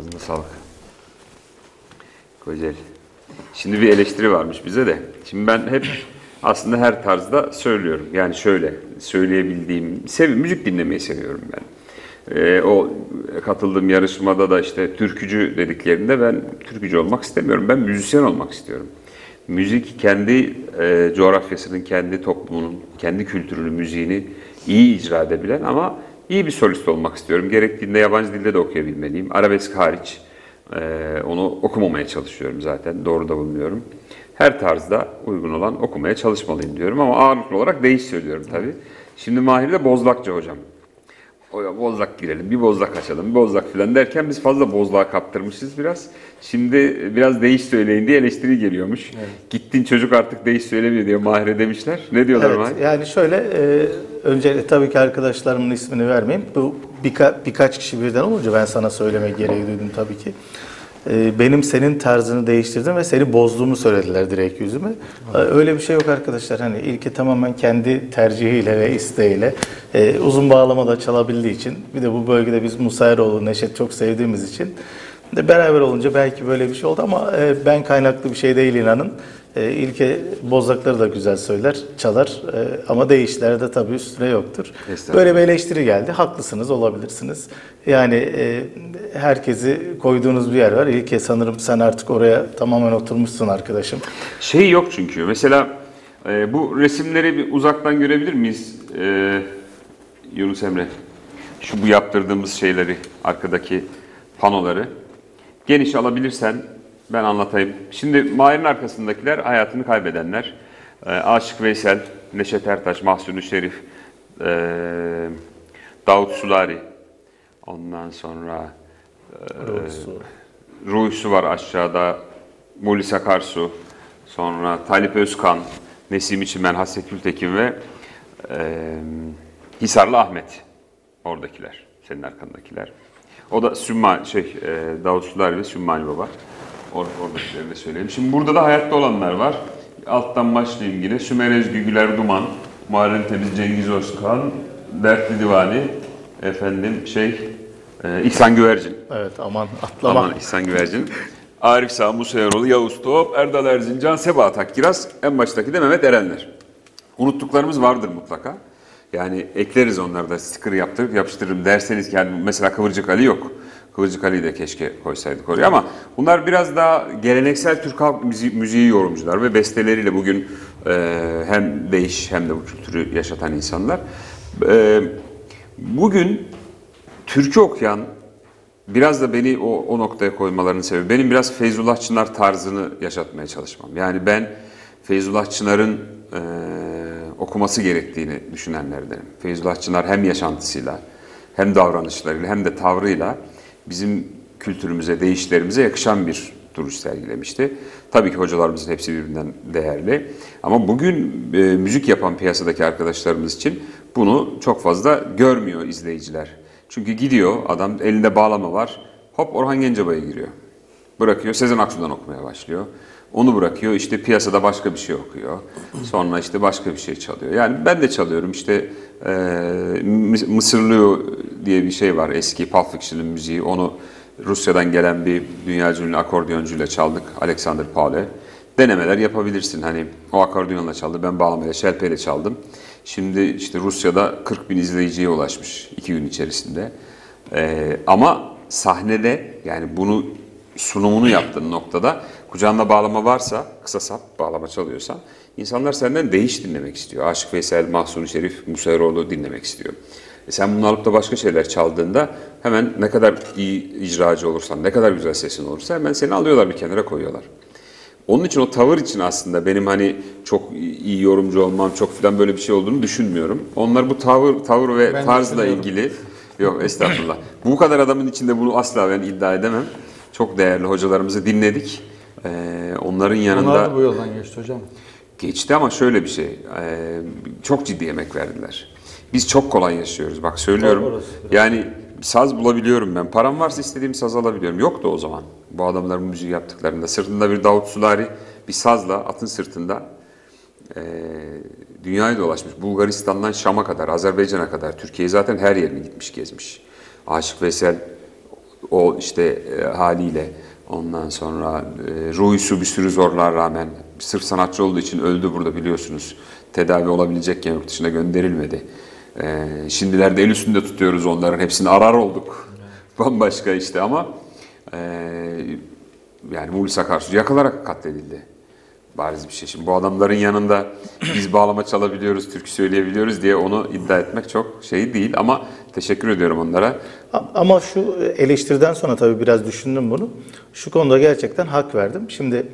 Ağzına sağlık. Kocaeli. Şimdi bir eleştiri varmış bize de. Şimdi ben hep aslında her tarzda söylüyorum. Yani şöyle söyleyebildiğim, sev müzik dinlemeyi seviyorum ben. Ee, o katıldığım yarışmada da işte türkücü dediklerinde ben türkücü olmak istemiyorum. Ben müzisyen olmak istiyorum. Müzik kendi e, coğrafyasının, kendi toplumunun, kendi kültürünü, müziğini iyi icra edebilen ama iyi bir solist olmak istiyorum. Gerektiğinde yabancı dilde de okuyabilmeliyim. Arabesk hariç. Ee, onu okumamaya çalışıyorum zaten. Doğru da bulmuyorum. Her tarzda uygun olan okumaya çalışmalıyım diyorum ama ağırlıklı olarak değiş söylüyorum tabii. Şimdi Mahir de Bozlakçı hocam. O ya bozlak girelim, bir bozlak açalım, bir bozlak filan derken biz fazla bozluğa kaptırmışız biraz. Şimdi biraz değiş söyleyin diye eleştiri geliyormuş. Gittin çocuk artık değiş söylemiyor diye Mahir'e demişler. Ne diyorlar Evet, Mahir? yani şöyle, e, öncelikle tabii ki arkadaşlarımın ismini vermeyeyim. Bu birka, birkaç kişi birden olunca ben sana söyleme gereği duydum tabii ki. E, benim senin tarzını değiştirdim ve seni bozduğumu söylediler direkt yüzüme. E, öyle bir şey yok arkadaşlar. Hani ilki tamamen kendi tercihiyle ve isteğiyle e, uzun bağlama da çalabildiği için bir de bu bölgede biz Musa Eroğlu, Neşet çok sevdiğimiz için beraber olunca belki böyle bir şey oldu ama e, ben kaynaklı bir şey değil inanın. E, İlke bozlakları da güzel söyler, çalar E, ama değişleri de tabii üstüne yoktur. Böyle bir eleştiri geldi. Haklısınız, olabilirsiniz. Yani e, herkesi koyduğunuz bir yer var. İlke sanırım sen artık oraya tamamen oturmuşsun arkadaşım. Şey yok çünkü. Mesela e, bu resimleri bir uzaktan görebilir miyiz e, Yunus Emre? Şu bu yaptırdığımız şeyleri, arkadaki panoları. Geniş alabilirsen ben anlatayım. Şimdi Mahir'in arkasındakiler hayatını kaybedenler. E, Aşık Veysel, Neşet Ertaş, Mahsuni Şerif, e, Davut Sulari. Ondan sonra Ruhsu var aşağıda. Mulis Akarsu. Sonra Talip Özkan, Nesim İçimen, Hasret Gültekin ve e, Hisarlı Ahmet. Oradakiler. Senin arkandakiler. O da Sümma, şey, e, Davut Sular ve Sümmani Baba. Or oradakileri de söyleyelim. Şimdi burada da hayatta olanlar var. Alttan başlayayım yine. Sümer Ezgü Güler Duman, Muharrem Temiz Cengiz Özkan, Dertli Divani, efendim şey, e, İhsan Güvercin. Evet aman atlama. Aman İhsan Güvercin. <laughs> Arif Sağ, Musa Eroğlu, Yavuz Top, Erdal Erzincan, Sebahat Akkiraz, en baştaki de Mehmet Erenler. Unuttuklarımız vardır mutlaka. Yani ekleriz onları da sticker yaptırıp yapıştırırım derseniz ki yani mesela Kıvırcık Ali yok. Kıvırcık Ali'yi de keşke koysaydık oraya ama bunlar biraz daha geleneksel Türk halk müziği, yorumcular ve besteleriyle bugün e, hem değiş hem de bu kültürü yaşatan insanlar. E, bugün türkü okuyan biraz da beni o, o noktaya koymalarının sebebi benim biraz Feyzullah Çınar tarzını yaşatmaya çalışmam. Yani ben Feyzullah Çınar'ın e, okuması gerektiğini düşünenlerdenim. Feyzullah Çınar hem yaşantısıyla hem davranışlarıyla hem de tavrıyla bizim kültürümüze, değişlerimize yakışan bir duruş sergilemişti. Tabii ki hocalarımızın hepsi birbirinden değerli. Ama bugün e, müzik yapan piyasadaki arkadaşlarımız için bunu çok fazla görmüyor izleyiciler. Çünkü gidiyor adam elinde bağlama var. Hop Orhan Gencebay'a giriyor. Bırakıyor Sezen Aksu'dan okumaya başlıyor. Onu bırakıyor işte piyasada başka bir şey okuyor. Sonra işte başka bir şey çalıyor. Yani ben de çalıyorum işte e, Mı- Mısırlı diye bir şey var eski Pulp Fiction'ın müziği. Onu Rusya'dan gelen bir dünya ünlü akordeoncuyla çaldık Alexander Paule. Denemeler yapabilirsin hani o akordiyonla çaldı ben bağlamayla şelpeyle çaldım. Şimdi işte Rusya'da 40 bin izleyiciye ulaşmış iki gün içerisinde. Ee, ama sahnede yani bunu sunumunu yaptığın noktada kucağında bağlama varsa, kısa sap bağlama çalıyorsan insanlar senden değiş dinlemek istiyor. Aşık Veysel, Mahsuni Şerif, Musa Eroğlu dinlemek istiyor. E sen bunu alıp da başka şeyler çaldığında hemen ne kadar iyi icracı olursan, ne kadar güzel sesin olursa hemen seni alıyorlar bir kenara koyuyorlar. Onun için o tavır için aslında benim hani çok iyi yorumcu olmam, çok falan böyle bir şey olduğunu düşünmüyorum. Onlar bu tavır tavır ve Ben tarzla ilgili yok estağfurullah. bu kadar adamın içinde bunu asla ben iddia edemem. Çok değerli hocalarımızı dinledik. Ee, onların yanında Onlar da bu yoldan geçti hocam. Geçti ama şöyle bir şey, e, çok ciddi emek verdiler. Biz çok kolay yaşıyoruz, bak söylüyorum. Orası. Yani saz bulabiliyorum ben. Param varsa istediğim saz alabiliyorum. Yoktu o zaman bu adamların müziği yaptıklarında. Sırtında bir Davut Sulari, bir sazla, atın sırtında e, dünyayı dolaşmış. Bulgaristan'dan Şam'a kadar, Azerbaycan'a kadar. Türkiye'yi zaten her yerine gitmiş, gezmiş. Aşık Veysel o işte e, haliyle ondan sonra e, Ruhisu bir sürü zorlar rağmen sırf sanatçı olduğu için öldü burada biliyorsunuz. Tedavi olabilecekken yurt dışına gönderilmedi. E, şimdilerde el üstünde tutuyoruz onların hepsini arar olduk. <laughs> Bambaşka işte ama e, yani Muğlis Akarsu yakılarak katledildi. Bariz bir şey. Şimdi bu adamların yanında biz bağlama çalabiliyoruz, türkü söyleyebiliyoruz diye onu iddia etmek çok şey değil ama teşekkür ediyorum onlara. Ama şu eleştiriden sonra tabii biraz düşündüm bunu. Şu konuda gerçekten hak verdim. Şimdi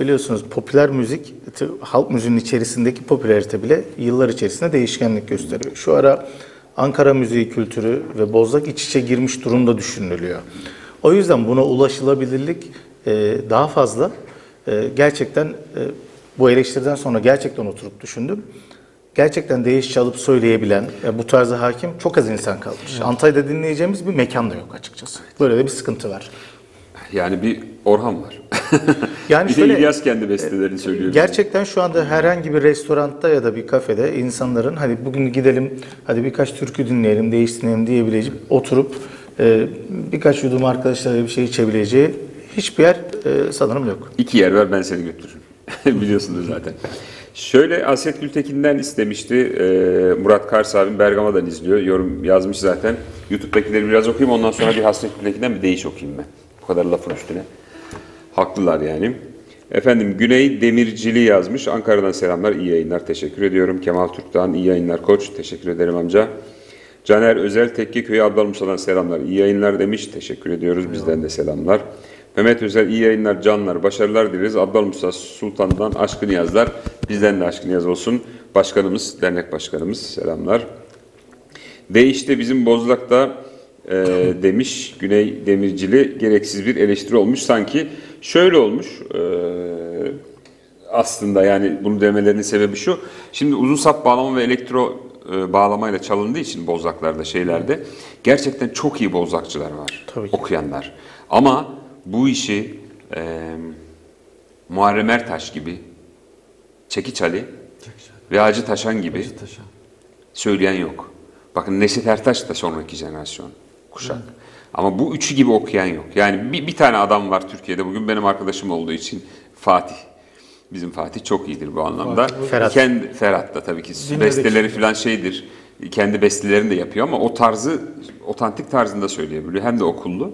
biliyorsunuz popüler müzik, halk müziğinin içerisindeki popülarite bile yıllar içerisinde değişkenlik gösteriyor. Şu ara Ankara müziği kültürü ve bozlak iç içe girmiş durumda düşünülüyor. O yüzden buna ulaşılabilirlik e, daha fazla. E, Gerçekten e, bu eleştiriden sonra gerçekten oturup düşündüm. Gerçekten değiş çalıp söyleyebilen, e, bu tarza hakim çok az insan kalmış. Antalya'da dinleyeceğimiz bir mekan da yok açıkçası. Böyle de bir sıkıntı var. Yani bir Orhan var. <laughs> Yani bir şöyle- de İlyas kendi bestelerini söylüyor. Gerçekten şu anda herhangi bir restoranda ya da bir kafede insanların hadi bugün gidelim, hadi birkaç türkü dinleyelim, değiş dinleyelim diyebileceği, oturup e, birkaç yudum arkadaşlarıyla bir şey içebileceği hiçbir yer e, sanırım yok. İki yer ver ben seni götürürüm. <laughs> Biliyorsunuz zaten. Şöyle Aset Gültekin'den istemişti. Ee, Murat Kars abim Bergama'dan izliyor. Yorum yazmış zaten. YouTube'dakileri biraz okuyayım. Ondan sonra bir Hasret Gültekin'den bir değiş okuyayım ben. Bu kadar lafın üstüne. Haklılar yani. Efendim Güney Demircili yazmış. Ankara'dan selamlar. iyi yayınlar. Teşekkür ediyorum. Kemal Türk'ten iyi yayınlar koç. Teşekkür ederim amca. Caner Özel Tekkeköy'e Abdal Musa'dan selamlar. İyi yayınlar demiş. Teşekkür ediyoruz. Bizden de selamlar. Mehmet Özel iyi yayınlar, canlar, başarılar dileriz. Abdal Musa Sultan'dan aşkı niyazlar. Bizden de aşkı niyaz olsun. Başkanımız, dernek başkanımız selamlar. Ve işte bizim Bozlak'ta e, <laughs> demiş Güney Demircili gereksiz bir eleştiri olmuş. Sanki şöyle olmuş e, aslında yani bunu demelerinin sebebi şu. Şimdi uzun sap bağlama ve elektro e, bağlamayla çalındığı için Bozlaklarda şeylerde gerçekten çok iyi Bozlakçılar var. Tabii ki. Okuyanlar. Ama bu işi e, Muharrem Ertaş gibi Çekiç Ali ve Hacı Taşan gibi Taşa. söyleyen yok. Bakın Neşet Ertaş da sonraki jenerasyon kuşak. Ama bu üçü gibi okuyan yok. Yani bir, bir tane adam var Türkiye'de bugün benim arkadaşım olduğu için Fatih. Bizim Fatih çok iyidir bu anlamda. Ferhat. Kendi, Ferhat da tabii ki Dinledik. besteleri falan şeydir. Kendi bestelerini de yapıyor ama o tarzı otantik tarzında söyleyebiliyor. Hem de okullu.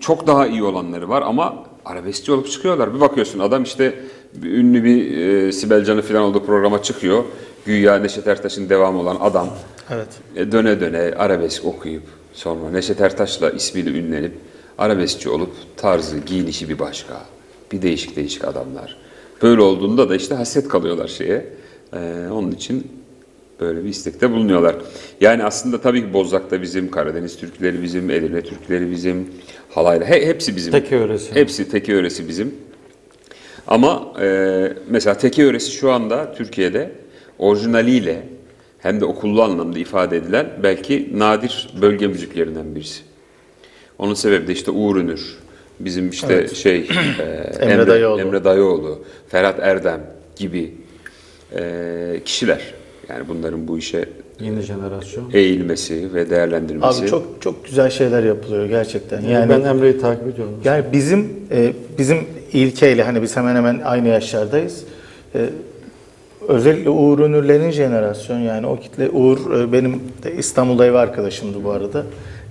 Çok daha iyi olanları var ama arabeskçi olup çıkıyorlar. Bir bakıyorsun adam işte ünlü bir e, Sibel Can'ı falan olduğu programa çıkıyor. Güya Neşet Ertaş'ın devamı olan adam. Evet. E, döne döne arabesk okuyup sonra Neşet Ertaş'la ismiyle ünlenip arabeskçi olup tarzı, giyinişi bir başka. Bir değişik değişik adamlar. Böyle olduğunda da işte hasret kalıyorlar şeye. E, onun için böyle bir istekte bulunuyorlar. Yani aslında tabii ki Bozlak'ta bizim, Karadeniz türküleri bizim, Edirne türküleri bizim, halayla he, hepsi bizim. Teke öğresi. Hepsi teki öğresi bizim. Ama e, mesela teki öğresi şu anda Türkiye'de orijinaliyle hem de okullu anlamda ifade edilen belki nadir bölge müziklerinden birisi. Onun sebebi de işte Uğur Ünür, bizim işte şey e, <clears throat> Emre, Dayıoğlu. Emre Dayıoğlu, Ferhat Erdem gibi e, kişiler. Yani bunların bu işe Yeni jenerasyon. eğilmesi ve değerlendirmesi. Abi çok çok güzel şeyler yapılıyor gerçekten. Yani, Yani ben Emre'yi takip ediyorum. Yani bizim e, bizim ilkeyle hani biz hemen hemen aynı yaşlardayız. E, özellikle Uğur Ünürler'in jenerasyon yani o kitle Uğur e, benim de İstanbul'da ev arkadaşımdı bu arada.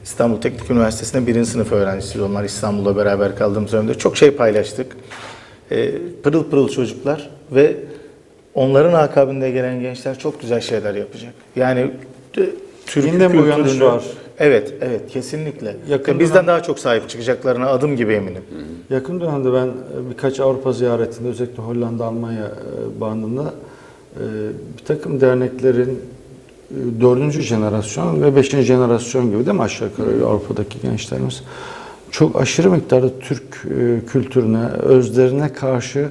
İstanbul Teknik Üniversitesi'nde birinci sınıf öğrencisi onlar İstanbul'da beraber kaldığımız dönemde çok şey paylaştık. E, pırıl pırıl çocuklar ve onların akabinde gelen gençler çok güzel şeyler yapacak. Yani e, Türk Yine mi uyanış kültürünü- var? Evet, evet kesinlikle. Yakın Bizden dönem- daha çok sahip çıkacaklarına adım gibi eminim. Yakın dönemde ben e, birkaç Avrupa ziyaretinde özellikle Hollanda, Almanya e, bandında e, bir takım derneklerin e, dördüncü jenerasyon ve beşinci jenerasyon gibi değil mi aşağı yukarı Avrupa'daki gençlerimiz çok aşırı miktarda Türk e, kültürüne, özlerine karşı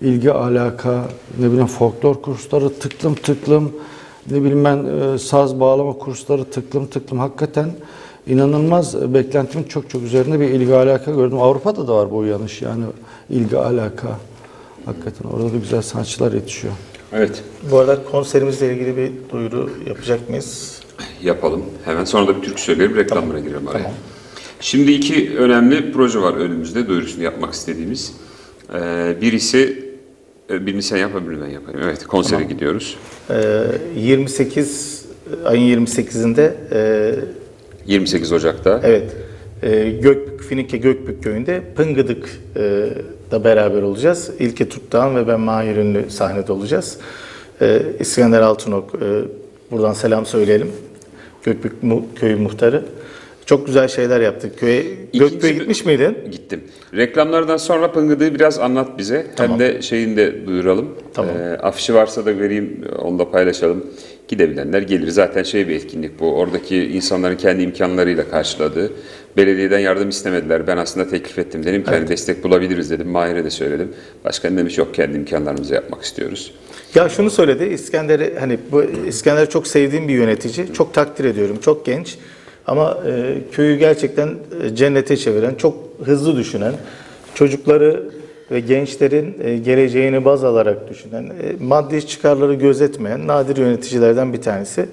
ilgi, alaka, ne bileyim folklor kursları tıklım tıklım, ne bileyim ben e, saz bağlama kursları tıklım tıklım hakikaten inanılmaz e, beklentimin çok çok üzerinde bir ilgi alaka gördüm. Avrupa'da da var bu uyanış yani ilgi alaka. Hakikaten orada da güzel sanatçılar yetişiyor. Evet, Bu arada konserimizle ilgili bir duyuru yapacak mıyız? yapalım. Hemen sonra da bir türkü söyleyelim, reklamlara girelim araya. Şimdi iki önemli proje var önümüzde, duyurusunu yapmak istediğimiz. Ee, birisi, birini sen yap, öbürünü ben yapayım. Evet, konsere gidiyoruz. Ee, 28 ayın 28'inde e, 28 Ocak'ta. evet e, Gök Finike Gökbük köyünde Pıngıdık e, da beraber olacağız. İlke Tutdağan ve ben Mahir Ünlü sahnede olacağız. E, İskender Altınok e, buradan selam söyleyelim. Gökbük mu, köyü muhtarı. Çok güzel şeyler yaptık. Köye bir- gitmiş miydin? Gittim. Reklamlardan sonra Pıngıdığı biraz anlat bize. Hem de şeyini de duyuralım. Tamam. Ee, afişi varsa da vereyim, onu da paylaşalım. Gidebilenler gelir. Zaten şey bir etkinlik bu. Oradaki insanların kendi imkanlarıyla karşıladığı. Belediyeden yardım istemediler. Ben aslında teklif ettim. Dedim ki hani destek bulabiliriz dedim. Mahir'e de söyledim. Başkan demiş yok kendi imkanlarımızla yapmak istiyoruz. Ya şunu söyledi, İskender'i hani bu İskender çok sevdiğim bir yönetici, çok takdir ediyorum, çok genç ama e, köyü gerçekten e, cennete çeviren, çok hızlı düşünen, çocukları ve gençlerin e, geleceğini baz alarak düşünen, e, maddi çıkarları gözetmeyen nadir yöneticilerden bir tanesi.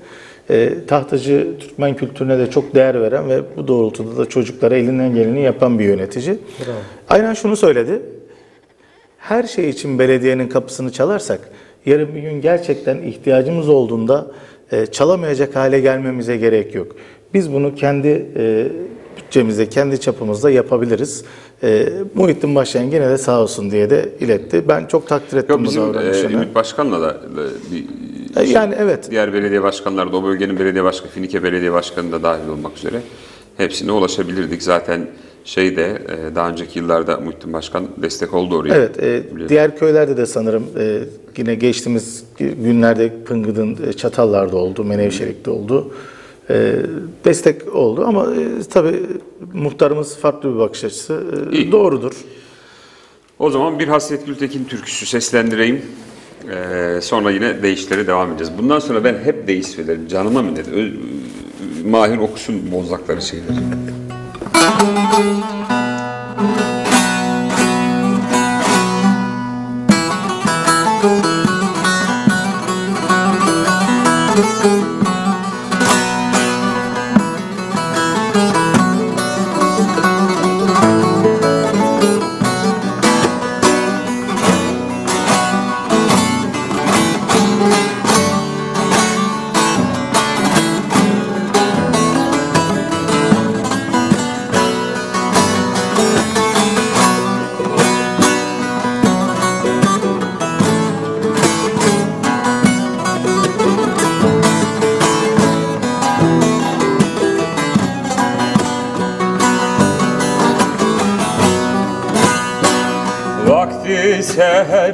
E, tahtacı Türkmen kültürüne de çok değer veren ve bu doğrultuda da çocuklara elinden geleni yapan bir yönetici. Aynen şunu söyledi, her şey için belediyenin kapısını çalarsak yarın bir gün gerçekten ihtiyacımız olduğunda e, çalamayacak hale gelmemize gerek yok. Biz bunu kendi e, bütçemizde, kendi çapımızda yapabiliriz. E, Muhittin Başkan gene de sağ olsun diye de iletti. Ben çok takdir ettim Yok bu bizim e, davranışını. Ümit Başkan'la da e, bir E, yani evet. diğer belediye başkanları da o bölgenin belediye başkanı, Finike belediye başkanı da dahil olmak üzere hepsine ulaşabilirdik. Zaten şeyde e, daha önceki yıllarda Muhittin Başkan destek oldu oraya. Evet, e, diğer köylerde de sanırım e, yine geçtiğimiz günlerde Pıngıd'ın e, Çatallar'da oldu, Menevşelik'te oldu. E, destek oldu ama e, tabii muhtarımız farklı bir bakış açısı. E, İyi. doğrudur. O zaman bir Hasret Gültekin türküsü seslendireyim. E, sonra yine deyişlere devam edeceğiz. Bundan sonra ben hep deyiş söylerim. Canıma minnet. Ö- Mahir okusun bozlakları şeyleri.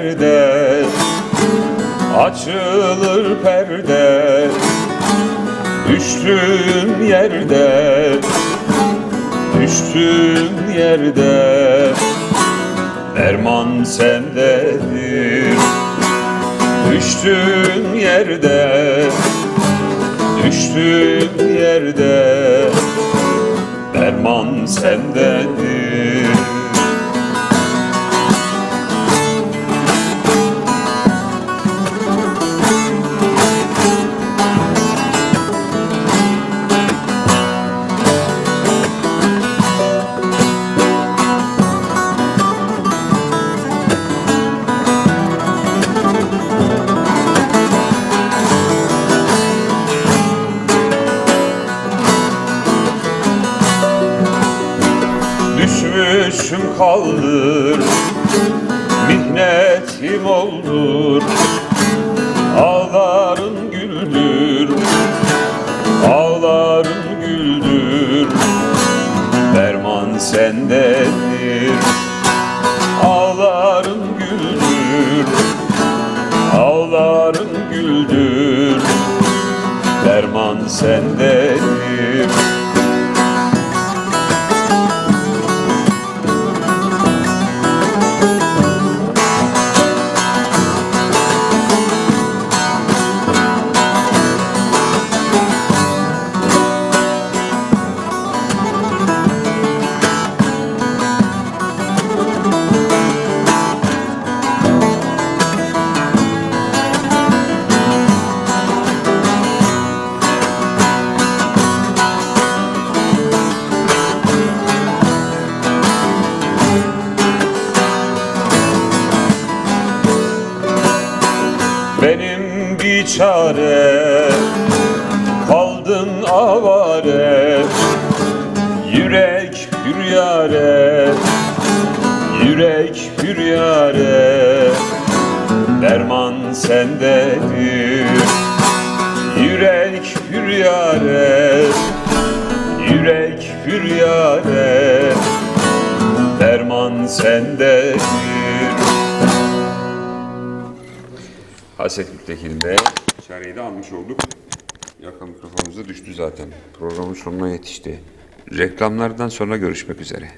Seherde açılır perde. Düştüğüm yerde Düştüğüm yerde. Derman sendedir. Düştüğüm yerde Düştüğüm yerde. Derman sendedir Reklamlardan sonra görüşmek üzere.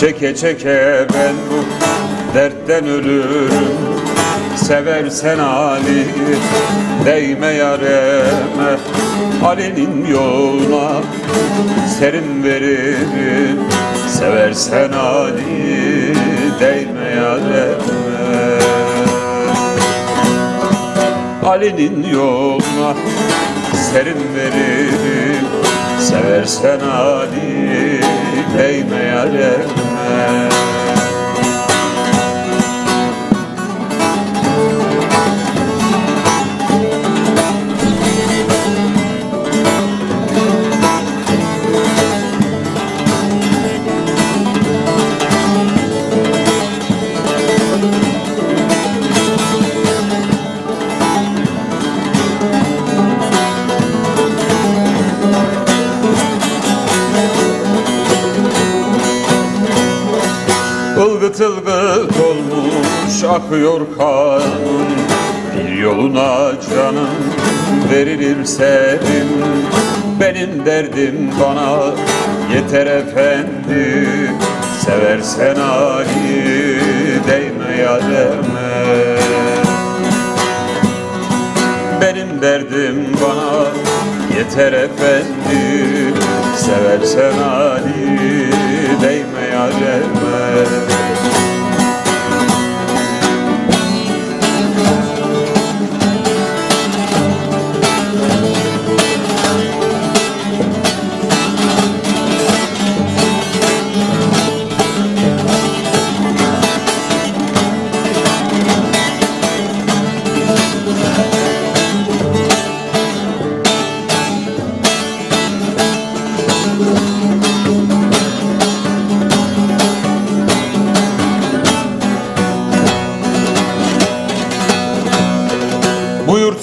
Çeke çeke ben bu dertten ölürüm. Seversen Ali değme yareme. Ali'nin yoluna serin veririm. Seversen Ali değme yareme. Ali'nin yoluna serin veririm. Seversen Ali değme yareme akıyor kanım Bir yoluna canım verilir senin Benim derdim bana yeter efendi Seversen Ali değme yareme Benim derdim bana yeter efendi Seversen Ali değme yareme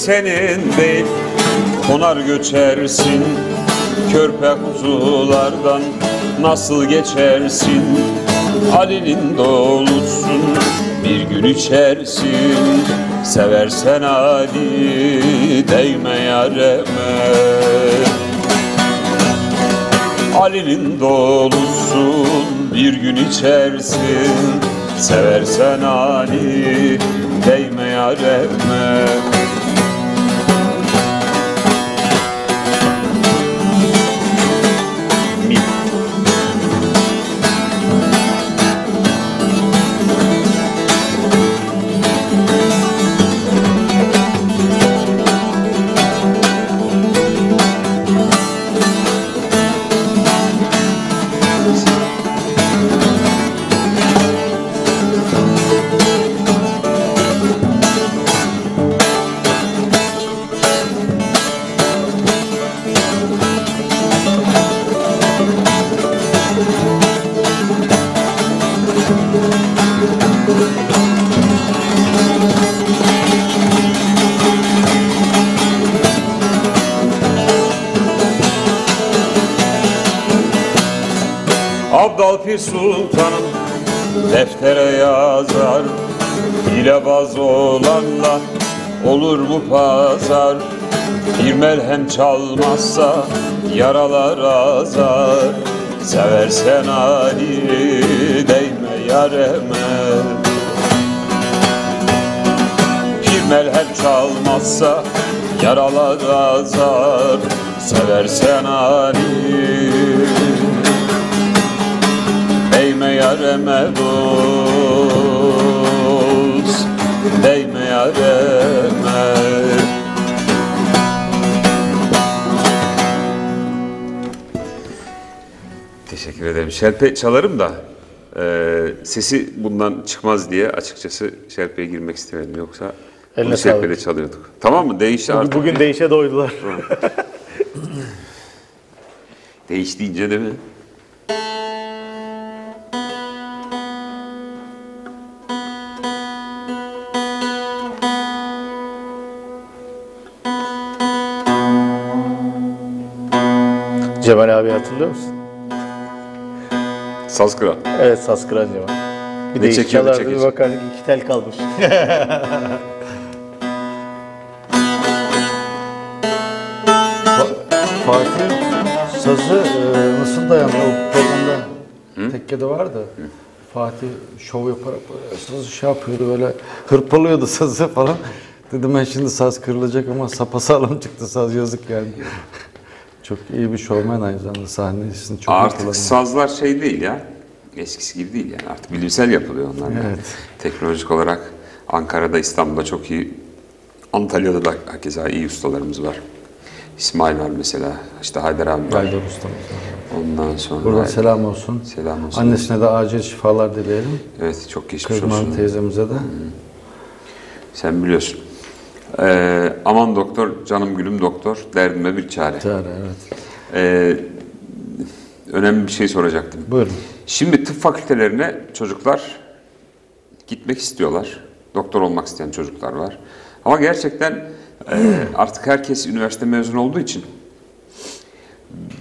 senin değil Konar göçersin Körpe kuzulardan Nasıl geçersin? Ali'nin dolusun Bir gün içersin. Seversen Ali Değme yareme. Ali'nin dolusun bir gün içersin. Seversen Ali değme yareme Sultanım deftere yazar. Hilebaz olanla olur mu pazar. Bir melhem çalmazsa yaralar azar. Seversen Ali değme yareme. Bir melhem çalmazsa yaralar azar. Seversen Ali yareme dost Değme yareme Teşekkür ederim. Şerpe çalarım da e, sesi bundan çıkmaz diye açıkçası şerpeye girmek istemedim. Yoksa Eline bunu şerpede sağlık. çalıyorduk. Tamam mı? Değiş artık. Bugün değişe doydular. <laughs> Değiş deyince değil mi? Cemal abi hatırlıyor musun? Saz kıran. Evet Saskıran Cemal. Bir Ne de çekiyor, ne çalardı bir bakardık iki tel kalmış. <laughs> Fa- Fatih sazı e, nasıl dayandı o programda tekkede vardı. Fatih şov yaparak böyle sazı şey yapıyordu böyle hırpalıyordu <laughs> sazı falan. Dedim ben şimdi saz kırılacak ama sapasağlam çıktı saz yazık yani. Çok iyi bir şovmen aynı zamanda sahnesini çok Artık kullanıyor. sazlar şey değil ya. Eskisi gibi değil yani. Artık bilimsel yapılıyor onlar. Evet. Teknolojik olarak Ankara'da, İstanbul'da çok iyi. Antalya'da da hakeza iyi ustalarımız var. İsmail var mesela. işte Haydar abi var. Gaydar ustamız. var. Ondan sonra Buradan selam olsun. Selam olsun. Annesine de acil şifalar dileyelim. Evet çok geçmiş Kızman olsun. teyzemize de. Sen biliyorsun. Ee, aman doktor, canım gülüm doktor, derdime bir çare. Çare evet. Ee, önemli bir şey soracaktım. Buyurun. Şimdi tıp fakültelerine çocuklar gitmek istiyorlar. Doktor olmak isteyen çocuklar var. Ama gerçekten e, <clears throat> artık herkes üniversite mezunu olduğu için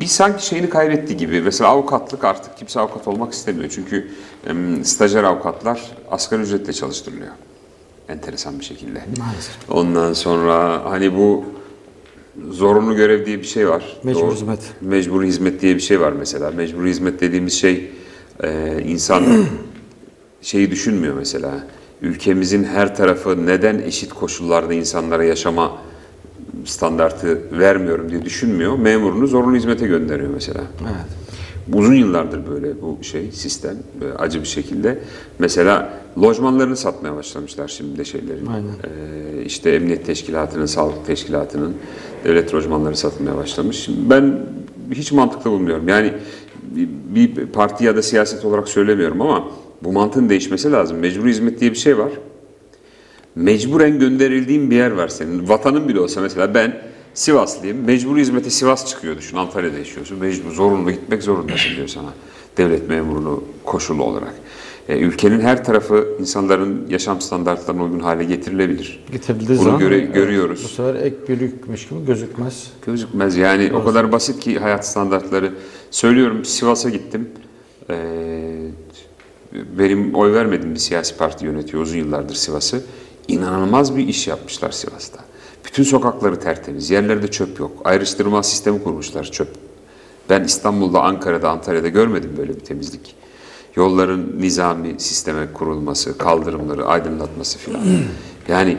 bir sanki şeyini kaybetti gibi. Mesela avukatlık artık kimse avukat olmak istemiyor. Çünkü em, stajyer avukatlar asgari ücretle çalıştırılıyor. Enteresan bir şekilde. Maalesef. Ondan sonra hani bu zorunlu görev diye bir şey var. Mecbur Doğru. hizmet. Mecbur hizmet diye bir şey var mesela. Mecbur hizmet dediğimiz şey e, insan <clears throat> şeyi düşünmüyor mesela. Ülkemizin her tarafı neden eşit koşullarda insanlara yaşama standartı vermiyorum diye düşünmüyor. Memurunu zorunlu hizmete gönderiyor mesela. Evet. Uzun yıllardır böyle bu şey sistem böyle acı bir şekilde. Mesela lojmanlarını satmaya başlamışlar şimdi de şeylerin. Aynen. Ee, işte emniyet teşkilatının, sağlık teşkilatının devlet lojmanları satmaya başlamış. Ben hiç mantıklı bulmuyorum. Yani bir bir parti ya da siyaset olarak söylemiyorum ama bu mantığın değişmesi lazım. Mecburi hizmet diye bir şey var. Mecburen gönderildiğin bir yer var senin. Vatanın bile olsa mesela ben Sivaslıyım. Mecburi hizmete Sivas çıkıyor düşün. Antalya'da yaşıyorsun. Mecbur, zorunlu gitmek zorundasın diyor sana. Devlet memurunu koşullu olarak. E, ülkenin her tarafı insanların yaşam standartlarına uygun hale getirilebilir. Getirildiği Bunu zaman göre- e, görüyoruz. Bu sefer ek bir yükmüş gibi gözükmez. Gözükmez yani o kadar basit ki hayat standartları. Söylüyorum Sivas'a gittim. Ee, benim oy vermediğim bir siyasi parti yönetiyor uzun yıllardır Sivas'ı. İnanılmaz bir iş yapmışlar Sivas'ta. Bütün sokakları tertemiz, yerlerde çöp yok. Ayrıştırma sistemi kurmuşlar çöp. Ben İstanbul'da, Ankara'da, Antalya'da görmedim böyle bir temizlik. Yolların nizami sisteme kurulması, kaldırımları aydınlatması filan. <clears throat> Yani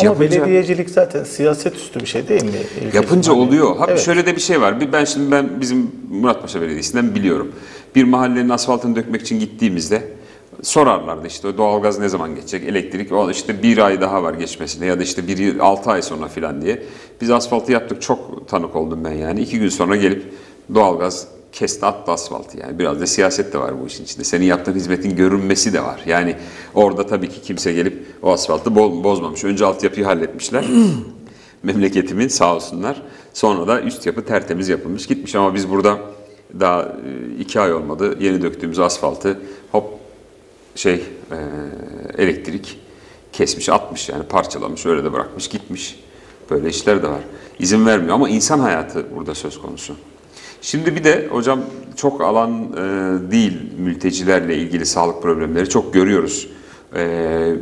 Ama yapınca- belediyecilik zaten siyaset üstü bir şey değil mi? İlkeciğim? Yapınca Hani- oluyor. Ha Evet. şöyle de bir şey var. Bir ben şimdi ben bizim Muratpaşa Belediyesi'nden biliyorum. Bir mahallenin asfaltını dökmek için gittiğimizde sorarlardı işte doğalgaz ne zaman geçecek, elektrik o işte bir ay daha var geçmesine ya da işte bir altı ay sonra filan diye. Biz asfaltı yaptık çok tanık oldum ben yani. iki gün sonra gelip doğalgaz kesti attı asfaltı yani. Biraz da siyaset de var bu işin içinde. Senin yaptığın hizmetin görünmesi de var. Yani orada tabii ki kimse gelip o asfaltı bo- bozmamış. Önce altyapıyı halletmişler <clears throat> memleketimin sağ olsunlar. Sonra da üst yapı tertemiz yapılmış gitmiş ama biz burada daha e, iki ay olmadı yeni döktüğümüz asfaltı şey e, elektrik kesmiş atmış yani parçalamış öyle de bırakmış gitmiş. Böyle işler de var. İzin vermiyor ama insan hayatı burada söz konusu. Şimdi bir de hocam çok alan e, değil mültecilerle ilgili sağlık problemleri çok görüyoruz. E,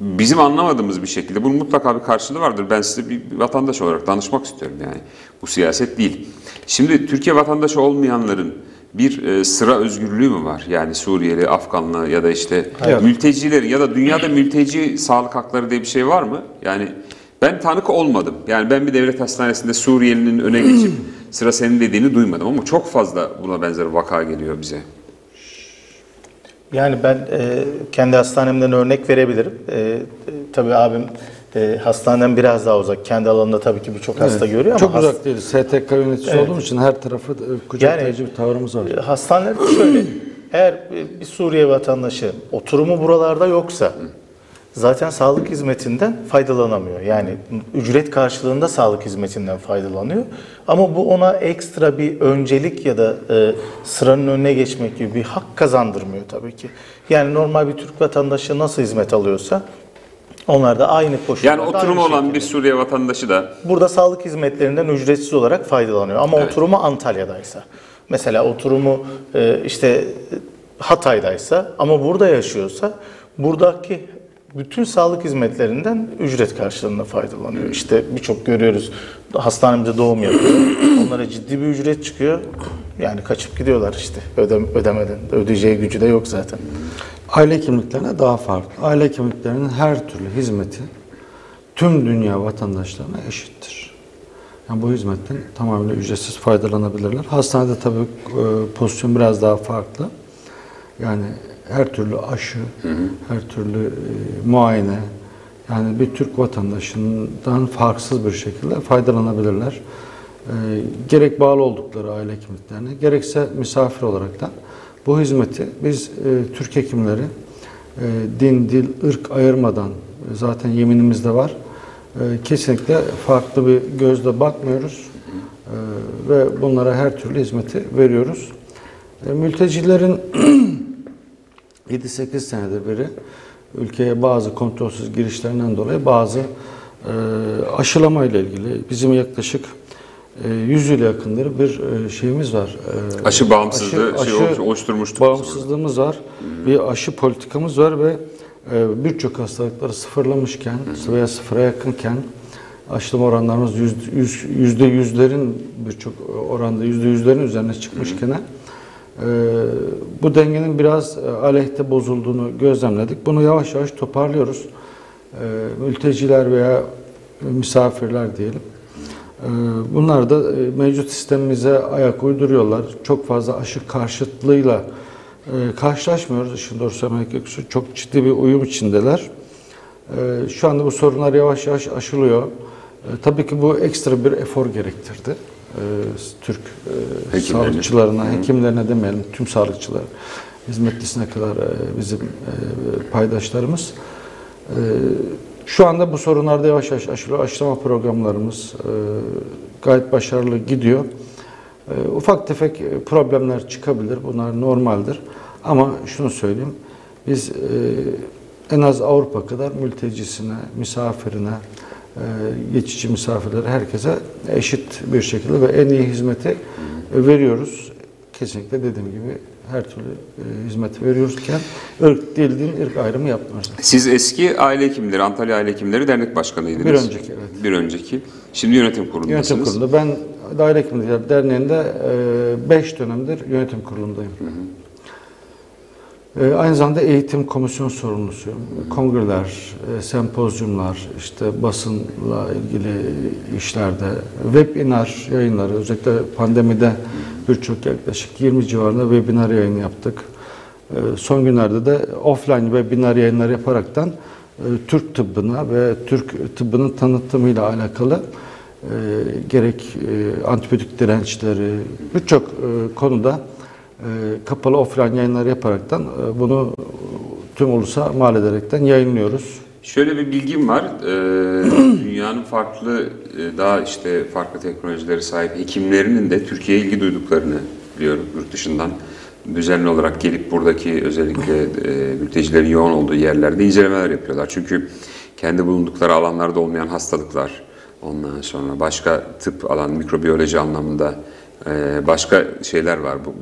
bizim anlamadığımız bir şekilde bunun mutlaka bir karşılığı vardır. Ben size bir vatandaş olarak danışmak istiyorum yani. Bu siyaset değil. Şimdi Türkiye vatandaşı olmayanların bir e, sıra özgürlüğü mü var? Yani Suriyeli, Afganlı ya da işte Hayır. mültecilerin ya da dünyada mülteci sağlık hakları diye bir şey var mı? Yani ben tanık olmadım. Yani ben bir devlet hastanesinde Suriyelinin öne geçip <clears throat> sıra senin dediğini duymadım ama çok fazla buna benzer vaka geliyor bize. Yani ben e, kendi hastanemden örnek verebilirim. E, e, tabii abim e, hastaneden biraz daha uzak. Kendi alanında tabii ki birçok hasta Evet, görüyor ama Çok uzak değiliz. STK yöneticisi Evet. olduğum için her tarafı e, kucaklayıcı bir tavrımız var. E, Hastanelerde şöyle, <clears throat> eğer e, bir Suriye vatandaşı oturumu buralarda yoksa zaten sağlık hizmetinden faydalanamıyor. Yani ücret karşılığında sağlık hizmetinden faydalanıyor. Ama bu ona ekstra bir öncelik ya da e, sıranın önüne geçmek gibi bir hak kazandırmıyor tabii ki. Yani normal bir Türk vatandaşı nasıl hizmet alıyorsa onlar da aynı koşullarda Yani oturumu olan şekilde. bir Suriye vatandaşı da Burada sağlık hizmetlerinden ücretsiz olarak faydalanıyor. Ama Evet. oturumu Antalya'daysa, mesela oturumu e, işte Hatay'daysa ama burada yaşıyorsa buradaki bütün sağlık hizmetlerinden ücret karşılığında faydalanıyor. İşte birçok görüyoruz hastanemizde doğum yapıyor. Onlara ciddi bir ücret çıkıyor. Yani kaçıp gidiyorlar işte ödem, ödemeden. Ödeyeceği gücü de yok zaten. Aile hekimliklerine daha farklı. Aile hekimliklerinin her türlü hizmeti tüm dünya vatandaşlarına eşittir. Yani bu hizmetten tamamen ücretsiz faydalanabilirler. Hastanede tabii e, pozisyon biraz daha farklı. Yani her türlü aşı, her türlü e, muayene, yani bir Türk vatandaşından farksız bir şekilde faydalanabilirler. E, gerek bağlı oldukları aile hekimliklerine, gerekse misafir olaraktan bu hizmeti biz e, Türk hekimleri e, din, dil, ırk ayırmadan e, zaten yeminimizde var. E, kesinlikle farklı bir gözle bakmıyoruz E, ve bunlara her türlü hizmeti veriyoruz. E, mültecilerin <clears throat> 7-8 senedir beri ülkeye bazı kontrolsüz girişlerinden dolayı bazı e, aşılama ile ilgili bizim yaklaşık 100 yıl yakındır bir e, şeyimiz var. E, aşı bağımsızlığı şey oluş- oluşturmuştuk Bağımsızlığımız var. Bir aşı politikamız var ve e, birçok hastalıkları sıfırlamışken veya sıfıra yakınken aşılama oranlarımız yüz- yüz- yüzde yüzlerin birçok oranda yüzde yüzlerin üzerine çıkmışken e, bu dengenin biraz e, aleyhte bozulduğunu gözlemledik. Bunu yavaş yavaş toparlıyoruz. E, mülteciler veya misafirler diyelim. E, Bunlar da e, mevcut sistemimize ayak uyduruyorlar. Çok fazla aşı karşıtlığıyla e, karşılaşmıyoruz. İşin doğrusu söylemek gerekirse çok ciddi bir uyum içindeler. E, Şu anda bu sorunlar yavaş yavaş aşılıyor. E, Tabii ki bu ekstra bir efor gerektirdi. Türk e, Hekimlerine. sağlıkçılarına, hekimlerine demeyelim, tüm sağlıkçılar, hizmetlisine kadar bizim paydaşlarımız. E, Şu anda bu sorunlar da yavaş yavaş aşılıyor. Aşılama programlarımız e, gayet başarılı gidiyor. E, Ufak tefek problemler çıkabilir. Bunlar normaldir. Ama şunu söyleyeyim, biz e, en az Avrupa kadar mültecisine, misafirine, e, geçici misafirlere, herkese eşit bir şekilde ve en iyi hizmeti e, veriyoruz. Kesinlikle dediğim gibi her türlü e, hizmeti veriyoruzken ırk, dil, din, ırk ayrımı yapmıyoruz. Siz eski aile hekimleri, Antalya Aile Hekimleri Dernek Başkanıydınız. Bir önceki, evet. Bir önceki. Şimdi yönetim kurulundasınız. Yönetim kurulunda. Ben Daire Hekimlikler Derneği'nde 5 dönemdir yönetim kurulundayım. E, Aynı zamanda eğitim komisyon sorumlusuyum. Kongreler, e, sempozyumlar, işte basınla ilgili işlerde, webinar yayınları, özellikle pandemide birçok yaklaşık 20 civarında webinar yayını yaptık. E, Son günlerde de offline webinar yayınları yaparaktan e, Türk tıbbına ve Türk tıbbının tanıtımıyla alakalı e, gerek antibiyotik dirençleri birçok konuda kapalı offline yayınlar yaparaktan e, bunu tüm ulusa mal ederekten yayınlıyoruz. Şöyle bir bilgim var. Ee, <clears throat> dünyanın farklı, e, daha işte farklı teknolojileri sahip hekimlerinin de Türkiye'ye ilgi duyduklarını biliyorum yurt dışından. Düzenli olarak gelip buradaki özellikle e, mültecilerin yoğun olduğu yerlerde incelemeler yapıyorlar. Çünkü kendi bulundukları alanlarda olmayan hastalıklar, ondan sonra başka tıp alan, mikrobiyoloji anlamında e, başka şeyler var. Bu,